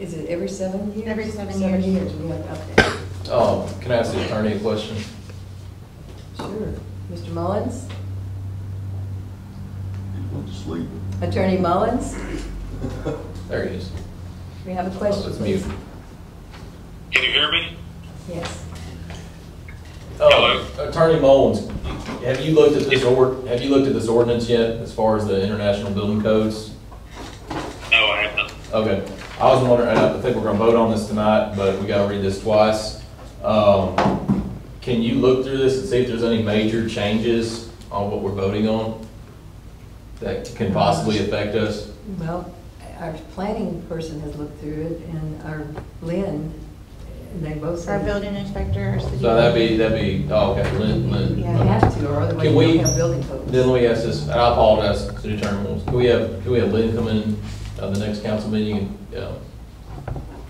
A: is it every seven years?
B: Every seven
A: Seven
B: years.
A: years, we have to update.
D: um, can I ask the attorney a question?
A: Sure. Mr. Mullins?
E: He went to sleep.
A: Attorney Mullins,
D: There he is.
A: we have a
D: Oh,
A: question,
D: Let's mute.
F: Can you hear me?
A: Yes.
D: Oh, Attorney Mullins, have you looked at this ord, have you looked at this ordinance yet, as far as the international building codes?
F: No, I have not.
D: Okay, I was wondering, and I think we're gonna vote on this tonight, but we gotta read this twice. Um, can you look through this and see if there's any major changes on what we're voting on? That can possibly affect us?
A: Well, our planning person has looked through it, and our Lynn, they both
B: Our
A: said.
B: building inspector, our city.
D: So that'd be, that'd be, oh, okay, Lynn, Lynn.
A: You have to, or otherwise
D: Can
A: you
D: we-
A: don't have building codes.
D: Then let me ask this, and I apologize to the attorney, Mullins. can we have, can we have Lynn come in, uh, the next council meeting and,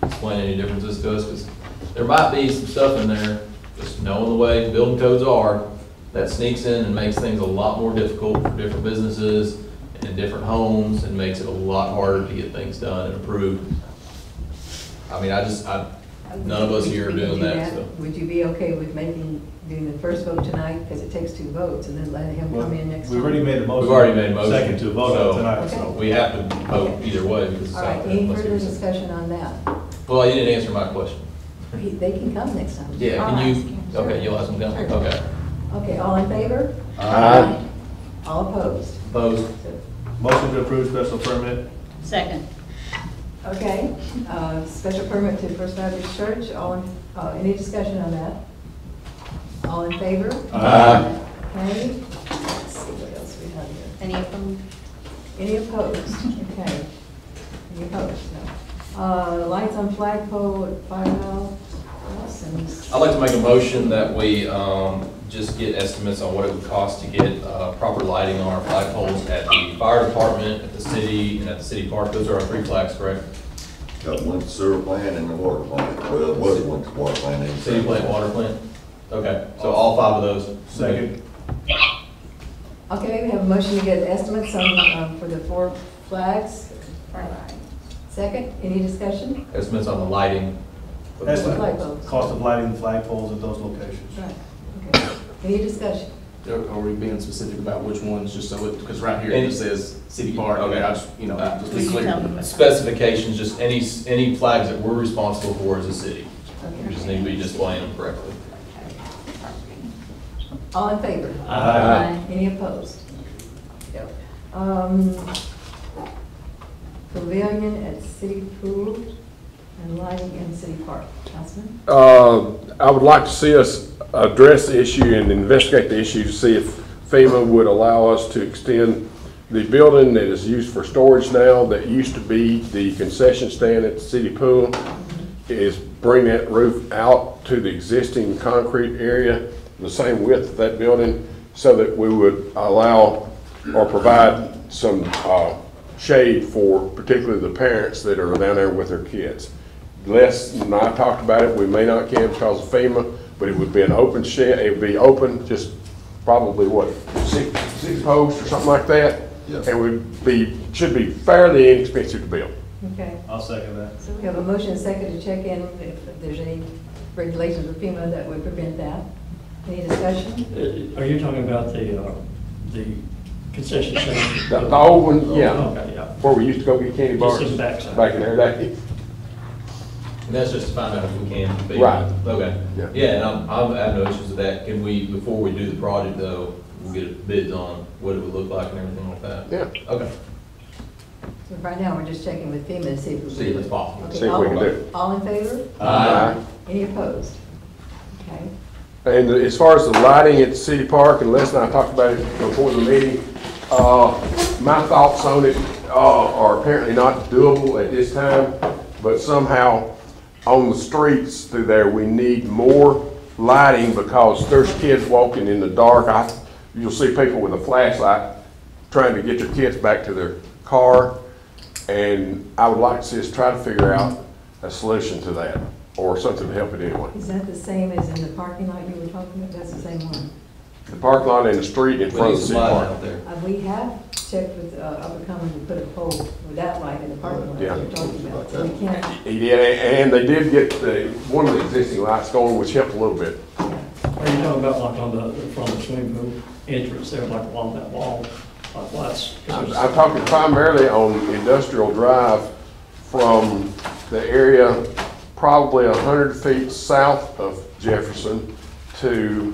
D: explain any differences to us? Because there might be some stuff in there, just knowing the way building codes are, that sneaks in and makes things a lot more difficult for different businesses and different homes, and makes it a lot harder to get things done and approved. I mean, I just, I, none of us here are doing
A: do
D: that, so.
A: Would you be okay with making, doing the first vote tonight, because it takes two votes, and then letting him come in next time?
L: We've already made a motion.
D: We've already made a motion.
L: Second to vote
D: so
L: tonight, so.
D: We have to vote either way because it's
A: All
D: out there.
A: any
D: Let's
A: further
D: hear it.
A: discussion on that?
D: Well, you didn't answer my question.
A: He- They can come next time.
D: Yeah,
B: I'll
D: can
B: ask
D: you,
B: him.
D: okay, you'll ask them come, okay.
A: Okay, all in favor?
H: Aye.
A: All opposed?
D: Opposed?
L: Motion to approve special permit.
M: Second.
A: Okay, uh, special permit to First Baptist Church, all, in- uh, any discussion on that? All in favor?
H: Aye.
A: Okay, let's see what else we have here.
B: Any of them?
A: Any opposed? Okay. Any opposed? No. Uh, lights on flagpole at Fire Hall, costs.
D: I'd like to make a motion that we um, just get estimates on what it would cost to get uh, proper lighting on our flagpoles at the fire department, at the city, and at the city park. Those are our three flags, correct?
E: Got one sewer plant and a water plant. Well, it was one water plant. and-
D: City plant, water plant? Okay, so all five of those.
L: Second.
A: Okay, we have a motion to get estimates on, um, for the four flags. Second, any discussion?
D: Estimates on the lighting. for the
L: Estimate.
A: Flagpoles.
L: Cost of lighting the flagpoles at those locations.
A: Right, okay. Any discussion?
N: Are are we being specific about which ones, just so it, because right here it just says city park, okay, I just, you know, just be clear.
D: Specifications, just any, any flags that we're responsible for as a city. We just need to be displaying them correctly.
A: All in favor?
M: Aye.
A: Any opposed? Yep. Um, Pavilion at City Pool and lighting in City Park. Councilman?
H: Uh, I would like to see us address the issue and investigate the issue to see if FEMA would allow us to extend the building that is used for storage now, that used to be the concession stand at the city pool, is bring that roof out to the existing concrete area, the same width of that building, so that we would allow or provide some uh, shade for particularly the parents that are down there with their kids. Les and I talked about it, we may not can because of FEMA, but it would be an open shed, it would be open, just probably what, six, six posts or something like that?
E: Yes.
H: And would be, should be fairly inexpensive to build.
A: Okay,
L: I'll second that.
A: so we have a motion and second to check in if there's any regulations with FEMA that would prevent that. Any discussion?
O: Uh, Are you talking about the, uh, the concession stand?
H: The the old one, yeah,
O: Okay, yeah.
H: where we used to go get candy bars
O: Just in the backside.
H: back in their day.
D: And that's just to find out if we can. be-
H: Right.
D: Okay.
H: Yeah.
D: Yeah, and I'm, I'm- I have no issues with that. Can we, before we do the project though, we'll get bids on what it would look like and everything like that?
H: Yeah.
D: Okay.
A: So right now, we're just checking with FEMA to see if we.
D: See if it's possible.
A: Okay,
H: See if we
A: all-
H: can do it.
A: All in favor?
H: Aye.
A: Any opposed? Okay.
H: And as far as the lighting at the city park, and Les and I talked about it before the meeting, uh, my thoughts on it, uh, are apparently not doable at this time, but somehow on the streets through there, we need more lighting because there's kids walking in the dark. I, you'll see people with a flashlight trying to get their kids back to their car. And I would like to see us try to figure out a solution to that, or something to help it anyway.
A: Is that the same as in the parking lot you were talking about? That's the same one?
H: The parking lot and the street in front of the
D: some
H: city park.
D: out there.
A: Uh, we have checked with, uh, Upper Cumming to put a pole with that light in the parking lot
H: Yeah.
A: you're talking about. So we can't,
H: He did, and they did get the, one of the existing lights going, which helped a little bit.
O: Are you talking about like on the, from the swimming pool entrance there, like along that wall, like lights? 'Cause
H: I'm I'm talking primarily on Industrial Drive from the area probably a hundred feet south of Jefferson to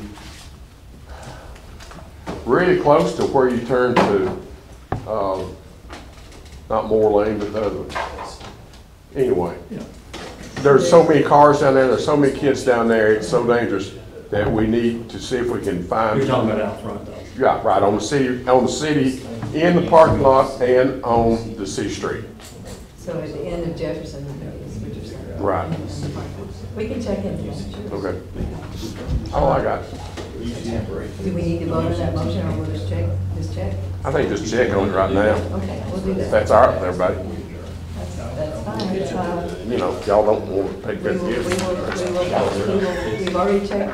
H: really close to where you turn to, um, not Moore Lane, but the other one. Anyway. There's so many cars down there, there's so many kids down there, it's so dangerous that we need to see if we can find.
O: You're talking about out front though.
H: Yeah, right, on the city, on the city, in the parking lot and on the city street.
A: so at the end of Jefferson, is what you're saying?
H: Right.
A: We can check in. that.
H: Okay. All I got.
A: Do we need to vote on that motion or we'll just check, just check?
H: I think just check on it right now.
A: Okay, we'll do that.
H: That's all right with everybody.
A: That's, that's fine. Uh,
H: You know, y'all don't want to take
A: We
H: that
A: will, we will,
H: gift.
A: we will, we will, we've already checked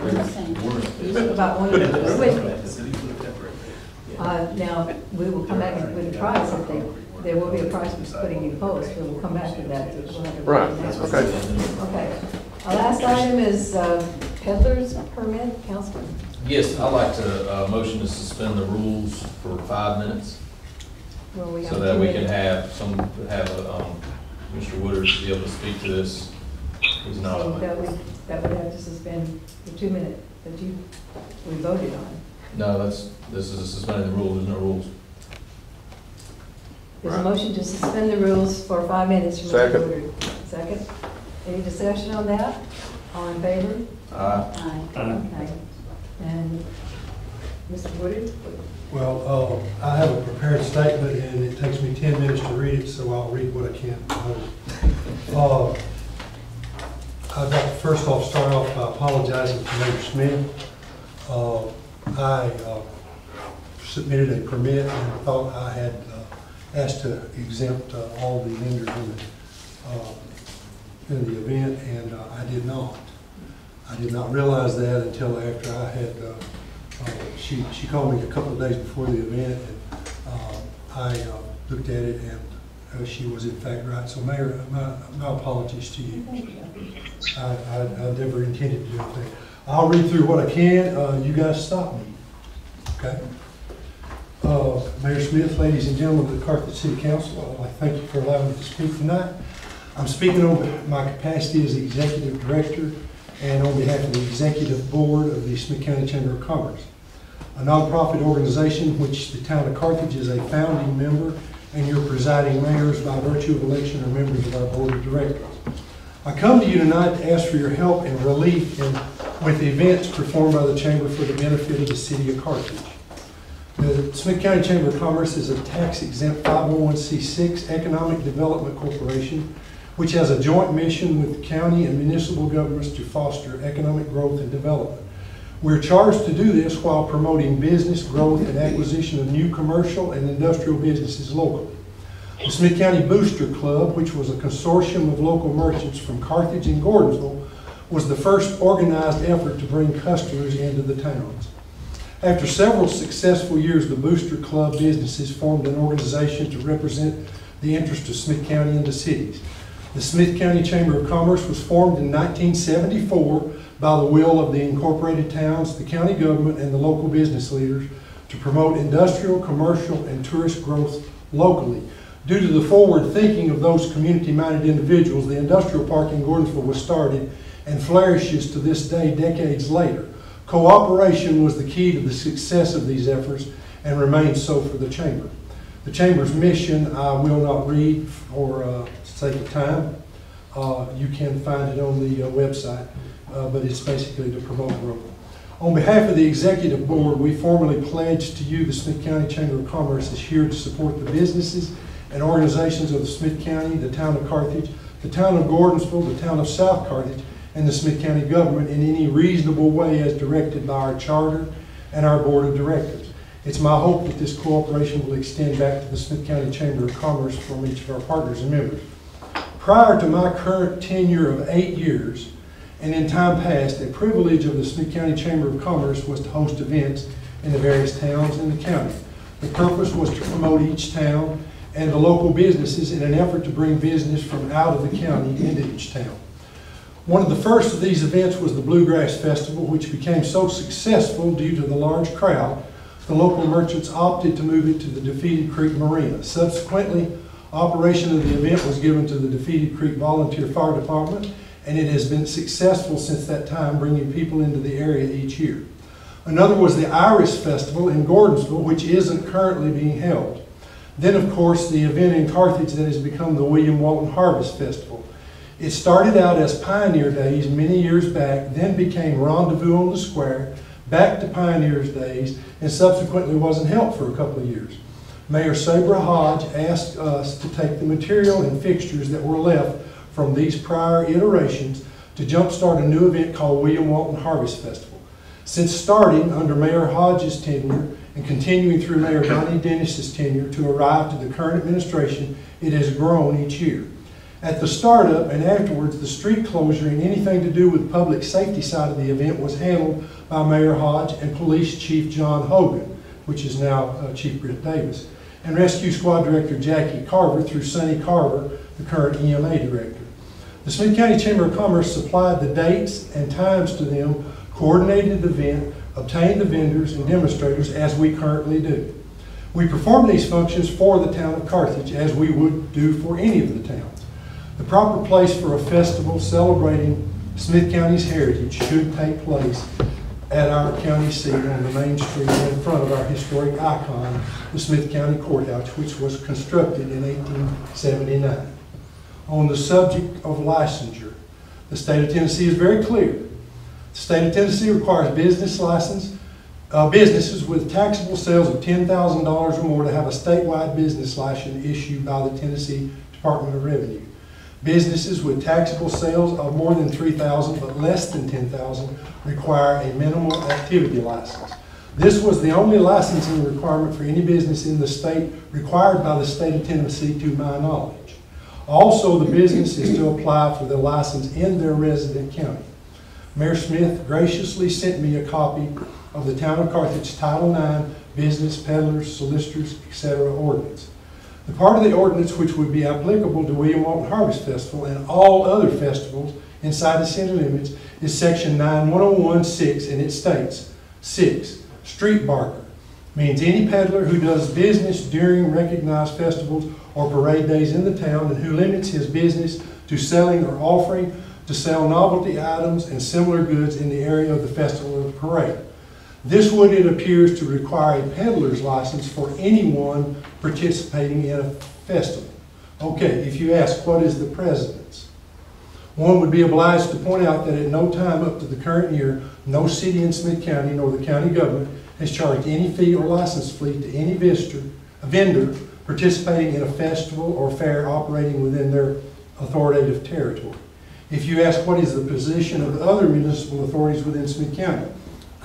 A: about one of them, We're with me. Uh, now, we will come back with a price if they, there will be a price for putting new posts, we will come back to that. We'll have to-
H: Right, okay.
A: Okay. Our last item is uh, peddler's permit, Councilman.
D: Yes, I'd like to, uh, motion to suspend the rules for five minutes
A: Well, we have
D: so that
A: two
D: we can
A: minutes.
D: have some, have, um, Mr. Woodard be able to speak to this. He's not
A: So
D: on
A: that
D: it.
A: would, that would have to suspend the two minute that you, we voted on.
D: No, that's, this is suspending the rules, there's no rules.
A: There's a
H: Right.
A: motion to suspend the rules for five minutes from Mr.
H: Second.
A: Woodard. Second. Any discussion on that? All in favor?
D: Uh,
M: Aye.
O: Uh,
A: Okay. And Mr. Woodard?
Q: Well, uh, I have a prepared statement, and it takes me 10 minutes to read it, so I'll read what I can. Uh, I've got the first off start off by apologizing to Mayor Smith. Uh, I uh, submitted a permit and thought I had uh, asked to exempt uh, all the vendors in the, in the event, and I did not. I did not realize that until after I had, uh, uh, she, she called me a couple of days before the event, and uh, I uh, looked at it, and uh, she was in fact right. So Mayor, my, my apologies to you. I, I, I never intended to do anything. I'll read through what I can, uh, you guys stop me, okay? Uh, Mayor Smith, ladies and gentlemen of the Carthage City Council, I'd like to thank you for allowing me to speak tonight. I'm speaking on my capacity as the Executive Director and on behalf of the Executive Board of the Smith County Chamber of Commerce, a nonprofit organization which the town of Carthage is a founding member and your presiding mayors by virtue of election are members of our Board of Directors. I come to you tonight to ask for your help and relief in, with the events performed by the Chamber for the benefit of the city of Carthage. The Smith County Chamber of Commerce is a tax exempt 501c6 economic development corporation which has a joint mission with county and municipal governments to foster economic growth and development. We're charged to do this while promoting business growth and acquisition of new commercial and industrial businesses locally. The Smith County Booster Club, which was a consortium of local merchants from Carthage and Gordonsville, was the first organized effort to bring customers into the towns. After several successful years, the Booster Club businesses formed an organization to represent the interest of Smith County and the cities. The Smith County Chamber of Commerce was formed in 1974 by the will of the incorporated towns, the county government, and the local business leaders to promote industrial, commercial, and tourist growth locally. Due to the forward thinking of those community-minded individuals, the industrial park in Gordonsville was started and flourishes to this day decades later. Cooperation was the key to the success of these efforts and remains so for the Chamber. The Chamber's mission, I will not read for uh, sake of time. Uh, you can find it on the uh, website, uh, but it's basically to promote growth. On behalf of the Executive Board, we formally pledge to you the Smith County Chamber of Commerce is here to support the businesses and organizations of Smith County, the town of Carthage, the town of Gordonsville, the town of South Carthage, and the Smith County government in any reasonable way as directed by our charter and our board of directors. It's my hope that this cooperation will extend back to the Smith County Chamber of Commerce from each of our partners and members. Prior to my current tenure of eight years, and in time past, a privilege of the Smith County Chamber of Commerce was to host events in the various towns in the county. The purpose was to promote each town and the local businesses in an effort to bring business from out of the county into each town. One of the first of these events was the Bluegrass Festival, which became so successful due to the large crowd, the local merchants opted to move it to the Defeated Creek Marina. Subsequently, operation of the event was given to the Defeated Creek Volunteer Fire Department, and it has been successful since that time, bringing people into the area each year. Another was the Iris Festival in Gordonsville, which isn't currently being held. Then, of course, the event in Carthage that has become the William Walton Harvest Festival. It started out as Pioneer Days many years back, then became Rendezvous on the Square, back to Pioneers Days, and subsequently wasn't held for a couple of years. Mayor Sabra Hodge asked us to take the material and fixtures that were left from these prior iterations to jumpstart a new event called William Walton Harvest Festival. Since starting under Mayor Hodge's tenure and continuing through Mayor Donnie Dennis's tenure to arrive to the current administration, it has grown each year. At the startup and afterwards, the street closure and anything to do with the public safety side of the event was handled by Mayor Hodge and Police Chief John Hogan, which is now uh, Chief Britt Davis, and Rescue Squad Director Jackie Carver through Sonny Carver, the current EMA Director. The Smith County Chamber of Commerce supplied the dates and times to them, coordinated the event, obtained the vendors and demonstrators as we currently do. We perform these functions for the town of Carthage as we would do for any of the towns. The proper place for a festival celebrating Smith County's heritage should take place at our county seat on the main street in front of our historic icon, the Smith County Courthouse, which was constructed in 1879. On the subject of licensure, the state of Tennessee is very clear. The state of Tennessee requires business license, uh, businesses with taxable sales of $10,000 or more to have a statewide business license issued by the Tennessee Department of Revenue. Businesses with taxable sales of more than three thousand but less than ten thousand require a minimal activity license. This was the only licensing requirement for any business in the state required by the state of Tennessee to my knowledge. Also, the business is to apply for the license in their resident county. Mayor Smith graciously sent me a copy of the Town of Carthage Title IX Business Peddlers, Solicitors, etc. ordinance. The part of the ordinance which would be applicable to William Walton Harvest Festival and all other festivals inside the city limits is section 91016, and it states, six, street barker means any peddler who does business during recognized festivals or parade days in the town and who limits his business to selling or offering to sell novelty items and similar goods in the area of the festival or parade. This would, it appears, to require a peddler's license for anyone participating in a festival. Okay, if you ask, what is the president's? One would be obliged to point out that at no time up to the current year, no city in Smith County nor the county government has charged any fee or license fee to any visitor, vendor participating in a festival or fair operating within their authoritative territory. If you ask what is the position of the other municipal authorities within Smith County,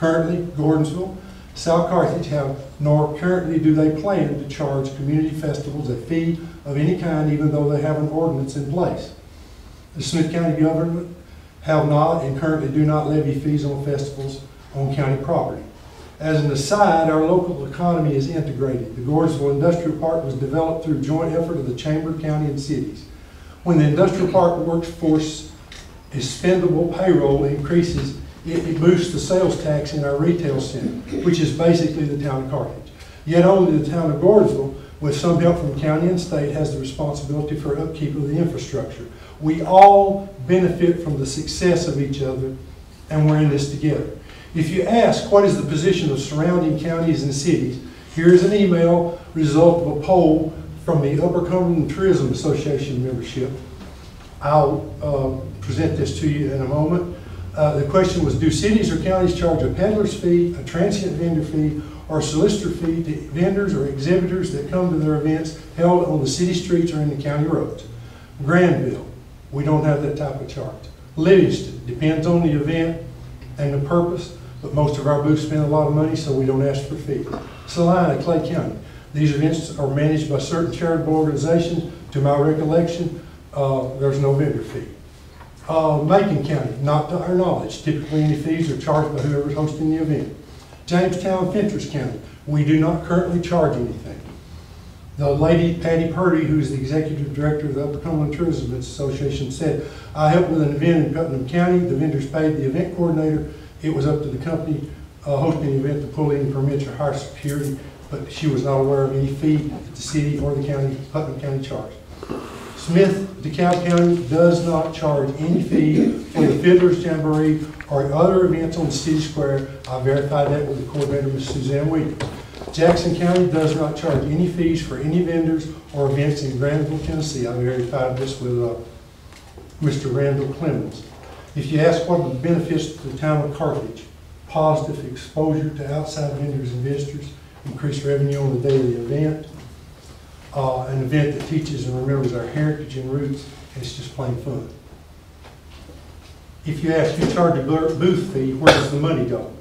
Q: currently Gordonsville, South Carthage have, nor currently do they plan to charge community festivals a fee of any kind, even though they have an ordinance in place. The Smith County government have not and currently do not levy fees on festivals on county property. As an aside, our local economy is integrated. The Gordonsville Industrial Park was developed through joint effort of the Chamber, County, and cities. When the industrial park workforce expendable payroll increases, it it boosts the sales tax in our retail center, which is basically the town of Carthage. Yet only the town of Gordonsville, with some help from county and state, has the responsibility for upkeep of the infrastructure. We all benefit from the success of each other, and we're in this together. If you ask, what is the position of surrounding counties and cities, here's an email result of a poll from the Upper Cumberland Tourism Association membership. I'll uh, present this to you in a moment. Uh, The question was, do cities or counties charge a peddler's fee, a transient vendor fee, or solicitor fee to vendors or exhibitors that come to their events held on the city streets or in the county roads? Granville, we don't have that type of charge. Livingston, depends on the event and the purpose, but most of our booths spend a lot of money, so we don't ask for fees. Celina, Clay County, these events are managed by certain charitable organizations. To my recollection, uh, there's no vendor fee. Uh, Macon County, not to our knowledge, typically any fees are charged by whoever's hosting the event. Jamestown, Fentress County, we do not currently charge anything. The lady Patty Purdy, who's the executive director of the Upper Cumberland Tourism Association, said, I helped with an event in Putnam County, the vendors paid the event coordinator, it was up to the company uh, hosting the event to pull in permits or hire security, but she was not aware of any fee that the city or the county, Putnam County charged. Smith, DeKalb County does not charge any fee for the Fiddler's Jamboree or other events on city square. I verified that with the coordinator, Ms. Suzanne Weaver. Jackson County does not charge any fees for any vendors or events in Granville, Tennessee. I verified this with uh, Mr. Randall Clemens. If you ask what are the benefits to the town of Carthage, positive exposure to outside vendors and visitors, increased revenue on the day of the event, uh, an event that teaches and remembers our heritage and roots, and it's just plain fun. If you ask, you charge a booth fee, where does the money go?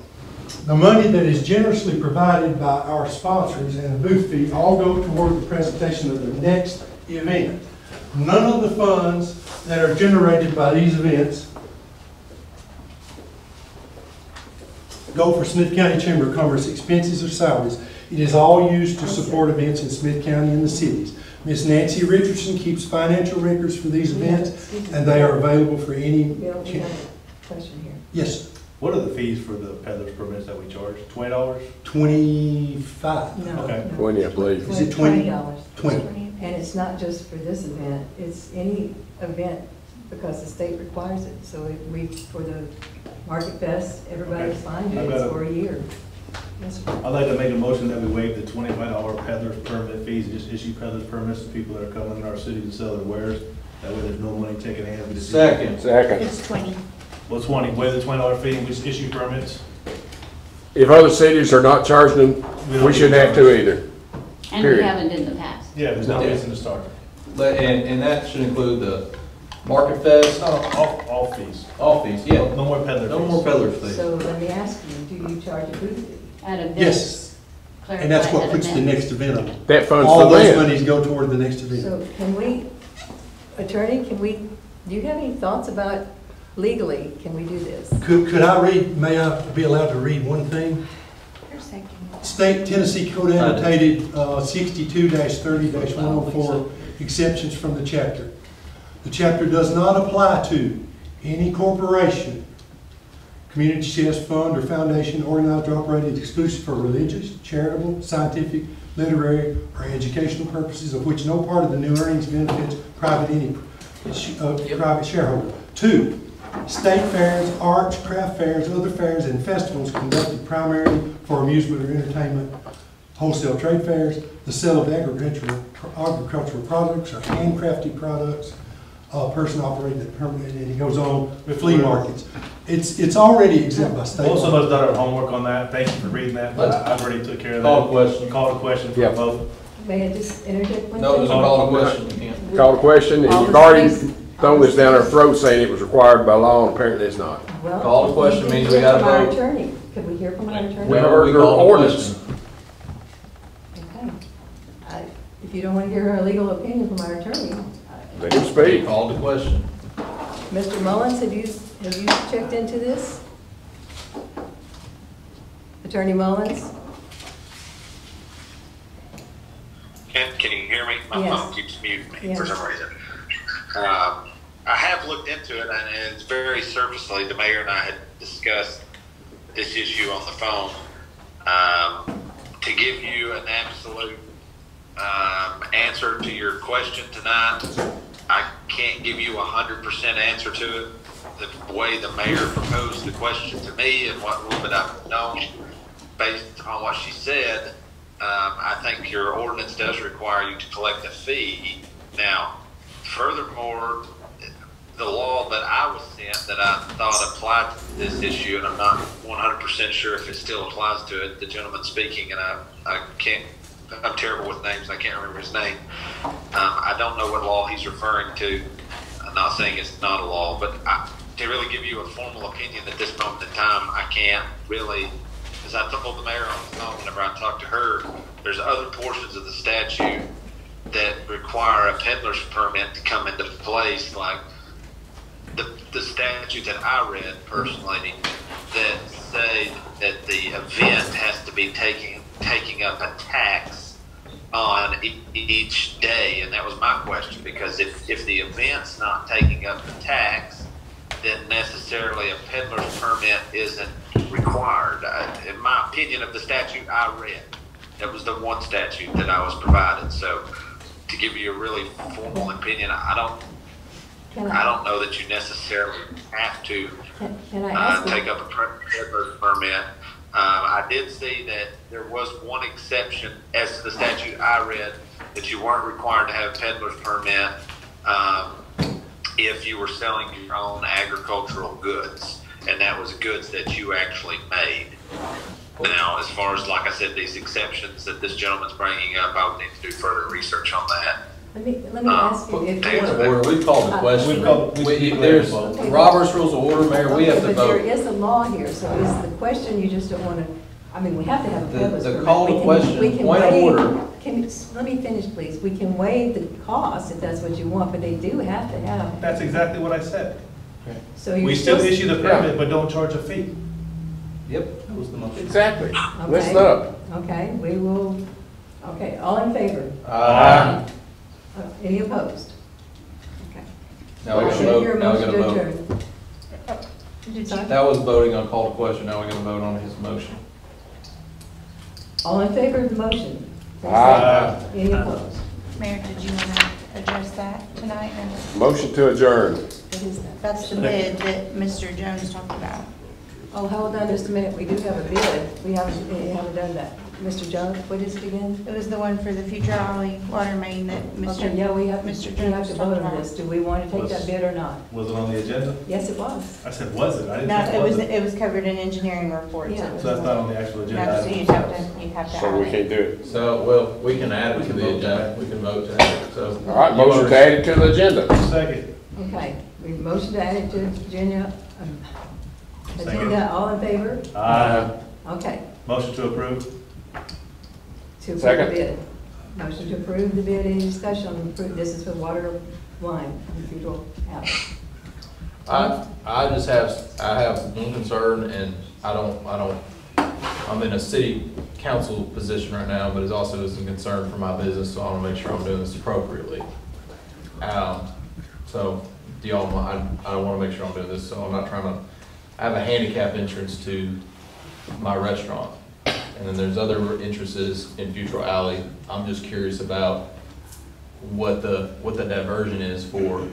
Q: The money that is generously provided by our sponsors and the booth fee all go toward the presentation of the next event. None of the funds that are generated by these events go for Smith County Chamber of Commerce expenses or salaries. It is all used to support events in Smith County and the cities. Miss Nancy Richardson keeps financial records for these events, and they are available for any.
A: Bill, we have a question here.
Q: Yes,
L: What are the fees for the peddler's permits that we charge? Twenty dollars?
Q: twenty-five.
A: No,
L: Okay.
A: no.
H: Twenty, I believe.
Q: Is it 20?
A: dollars.
Q: Twenty.
A: And it's not just for this event, it's any event because the state requires it. So it- we, for the Market Fest, everybody's
L: Okay.
A: fine,
L: I've
A: it's
L: a-
A: for a year. Yes.
L: I'd like to make a motion that we waive the twenty-five dollar peddler's permit fees and just issue peddler's permits to people that are coming in our city to sell their wares. That way there's no money taken in. We just-
D: Second.
H: Second.
B: It's twenty.
L: Well, twenty, waive the twenty dollar fee and we just issue permits.
H: If other cities are not charging them, we shouldn't have to either.
M: And we
H: Period.
M: haven't in the past.
L: Yeah, there's no reason to start.
D: But, and, and that should include the Market Fest,
L: No, all, all fees.
D: all fees, yeah.
L: No more peddler fees.
D: No more peddler fees.
A: So let me ask you, do you charge a booth fee?
M: Out of
Q: Yes. And that's what puts the next event on.
H: That funds
Q: All
H: the
Q: those
H: land.
Q: monies go toward the next event.
A: So can we, attorney, can we, do you have any thoughts about legally, can we do this?
Q: Could, could I read, may I be allowed to read one thing?
B: Your second.
Q: State Tennessee Code annotated uh, sixty-two thirty one oh four, exceptions from the chapter. The chapter does not apply to any corporation, community chest fund, or foundation organized or operated exclusively for religious, charitable, scientific, literary, or educational purposes of which no part of the new earnings benefits private any, uh, private shareholder. Two, state fairs, arts, craft fairs, other fairs, and festivals conducted primarily for amusement or entertainment, wholesale trade fairs, the sale of agricultural, agricultural products or handcrafted products, uh, person operating it permanent, and he goes on, with flea markets. It's, it's already exempt by state
L: Most of us done our homework on that. Thank you for reading that, but I- I've already took care of that.
D: Call the question.
L: Call the question for
H: Yeah.
L: a vote.
A: May I just interject one thing?
D: No, there's a call to question, you can't.
H: Call the question, and you've already thrown this down our throat saying it was required by law, and apparently it's not.
A: Well,
D: Call the question
A: we
D: means
A: can
D: we
A: hear
D: gotta
A: from our attorney. Could we hear from our attorney?
H: We heard
D: We
H: her
D: call
H: ordinance.
A: Okay. I- If you don't want to hear our legal opinion from our attorney, I-
H: Let him speak.
D: Call the question.
A: Mr. Mullins, have you, have you checked into this? Attorney Mullins?
F: Can, can you hear me? My
A: Yes.
F: phone keeps muting me
A: Yes.
F: for some reason. Um, I have looked into it and it's very surfacely, the mayor and I had discussed this issue on the phone. Um, to give you an absolute, um, answer to your question tonight, I can't give you a hundred percent answer to it. The way the mayor proposed the question to me and what little bit I've known, based on what she said, um, I think your ordinance does require you to collect a fee. Now, furthermore, the law that I was sent that I thought applied to this issue, and I'm not 100% sure if it still applies to it, the gentleman speaking, and I, I can't, I'm terrible with names, I can't remember his name. Um, I don't know what law he's referring to. I'm not saying it's not a law, but I, to really give you a formal opinion at this moment in time, I can't really as I told the mayor on the phone whenever I talked to her, there's other portions of the statute that require a peddler's permit to come into place, like the, the statute that I read personally, that say that the event has to be taking, taking up a tax on e- each day, and that was my question, because if, if the event's not taking up the tax, then necessarily a peddler's permit isn't required. Uh, In my opinion of the statute I read, that was the one statute that I was provided. So to give you a really formal opinion, I don't, I
A: I,
F: don't know that you necessarily have to
A: can can I
F: uh, take up a peddler's permit. Um, I did see that there was one exception as to the statute I read, that you weren't required to have a peddler's permit, um, if you were selling your own agricultural goods, and that was goods that you actually made. Now, as far as, like I said, these exceptions that this gentleman's bringing up, I would need to do further research on that.
A: Let me, let me
F: Uh,
A: ask you if
F: Point
A: you.
F: of
D: Point of order, we called the question.
L: We've called- we-
D: We- There's Robert's Rules of Order, Mayor, we have
A: Okay,
D: to
A: But there
D: vote.
A: is a law here, so is the question, you just don't want to, I mean, we have to have a
D: The-
A: peddler's
D: the
A: permit.
D: call to
A: We can-
D: question,
A: we can
D: point of
A: waive-
D: order.
A: Can, let me finish, please. We can waive the cost if that's what you want, but they do have to have,
L: That's exactly what I said.
A: so you're
L: We still issue the permit, but don't charge a fee.
D: Yep.
N: That was the motion.
H: Exactly. Listen
A: Okay.
H: up.
A: Okay, we will, okay, all in favor?
D: Aye.
A: Uh, Any opposed? Okay.
D: Now we gotta
A: hear a
D: vote, now we
A: motion
D: gotta
A: to
D: vote.
A: adjourn.
B: Did you?
D: That was voting on call to question, now we're gonna vote on his motion.
A: All in favor of the motion?
H: Aye.
A: Any opposed?
B: Mayor, did you want to address that tonight? And
H: Motion to adjourn.
A: What is that?
B: That's the bid that Mr. Jones talked about.
A: Oh, hold on just a minute, we do have a bid, we haven't, we haven't done that. Mr. Jones, what is it again?
B: It was the one for the Futrell Alley water main that
A: Okay,
B: Mr.
A: yeah, we have,
B: Mr.
A: we have
B: Jones
A: to
B: talked
A: vote on
B: about.
A: this, do we want to take that bid or not?
L: Was it on the agenda?
A: Yes, it was.
L: I said, was it? I didn't
B: No,
L: think
B: it was,
L: wasn't.
B: it was covered in engineering reports.
A: Yeah.
L: So that's not on the actual agenda.
B: No, so
L: item.
B: you'd have to, you'd have to
H: So we
B: add it.
H: can't do it.
D: So, well, we can add
L: We
D: it to the agenda,
L: tonight.
D: we can vote to add it, so.
H: All right, motion to add it to the agenda.
L: Second.
A: Okay, we motion to add it to agenda, um, agenda, all in favor?
P: Aye.
A: Okay,
L: Motion to approve?
A: To approve the
H: Second.
A: bid. Motion to approve the bid, any discussion on approve, this is for water line, Cathedral House.
D: I, I just have, I have one concern, and I don't, I don't, I'm in a city council position right now, but it also is a concern for my business, so I wanna make sure I'm doing this appropriately. Um, so, do y'all, I, I wanna make sure I'm doing this, so I'm not trying to, I have a handicap entrance to my restaurant. And then there's other interests in Futrell Alley. I'm just curious about what the, what the diversion is for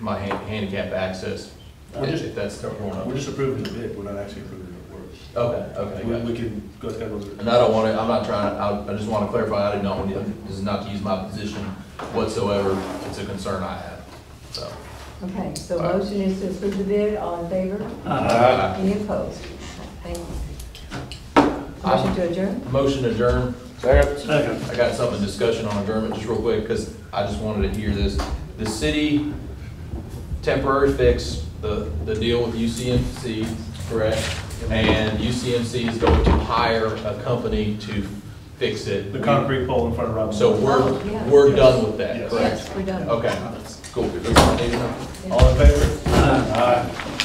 D: my han- handicap access,
L: We're just-
D: if that's going on.
L: We're just approving the bid, we're not actually approving the work.
D: Okay, okay,
L: We,
D: got
L: we can go, that goes.
D: And I don't want to, I'm not trying, to. I, I just want to clarify, I did not want to, this is not to use my position whatsoever, it's a concern I have, so.
A: Okay, so motion is to approve the bid, all in favor?
D: Aye.
A: Any opposed? Thank you. Motion to adjourn?
D: Motion adjourn.
H: Second.
O: Second.
D: I got something, discussion on adjournment, just real quick, because I just wanted to hear this. The city temporary fix, the, the deal with UCMC, correct? And UCMC is going to hire a company to fix it.
L: The concrete pole in front of Robin.
D: So we're,
A: Oh, yeah.
D: we're done with that,
L: Yes.
D: correct?
A: Yes, we're done.
D: Okay, cool. All I need.
L: All in favor?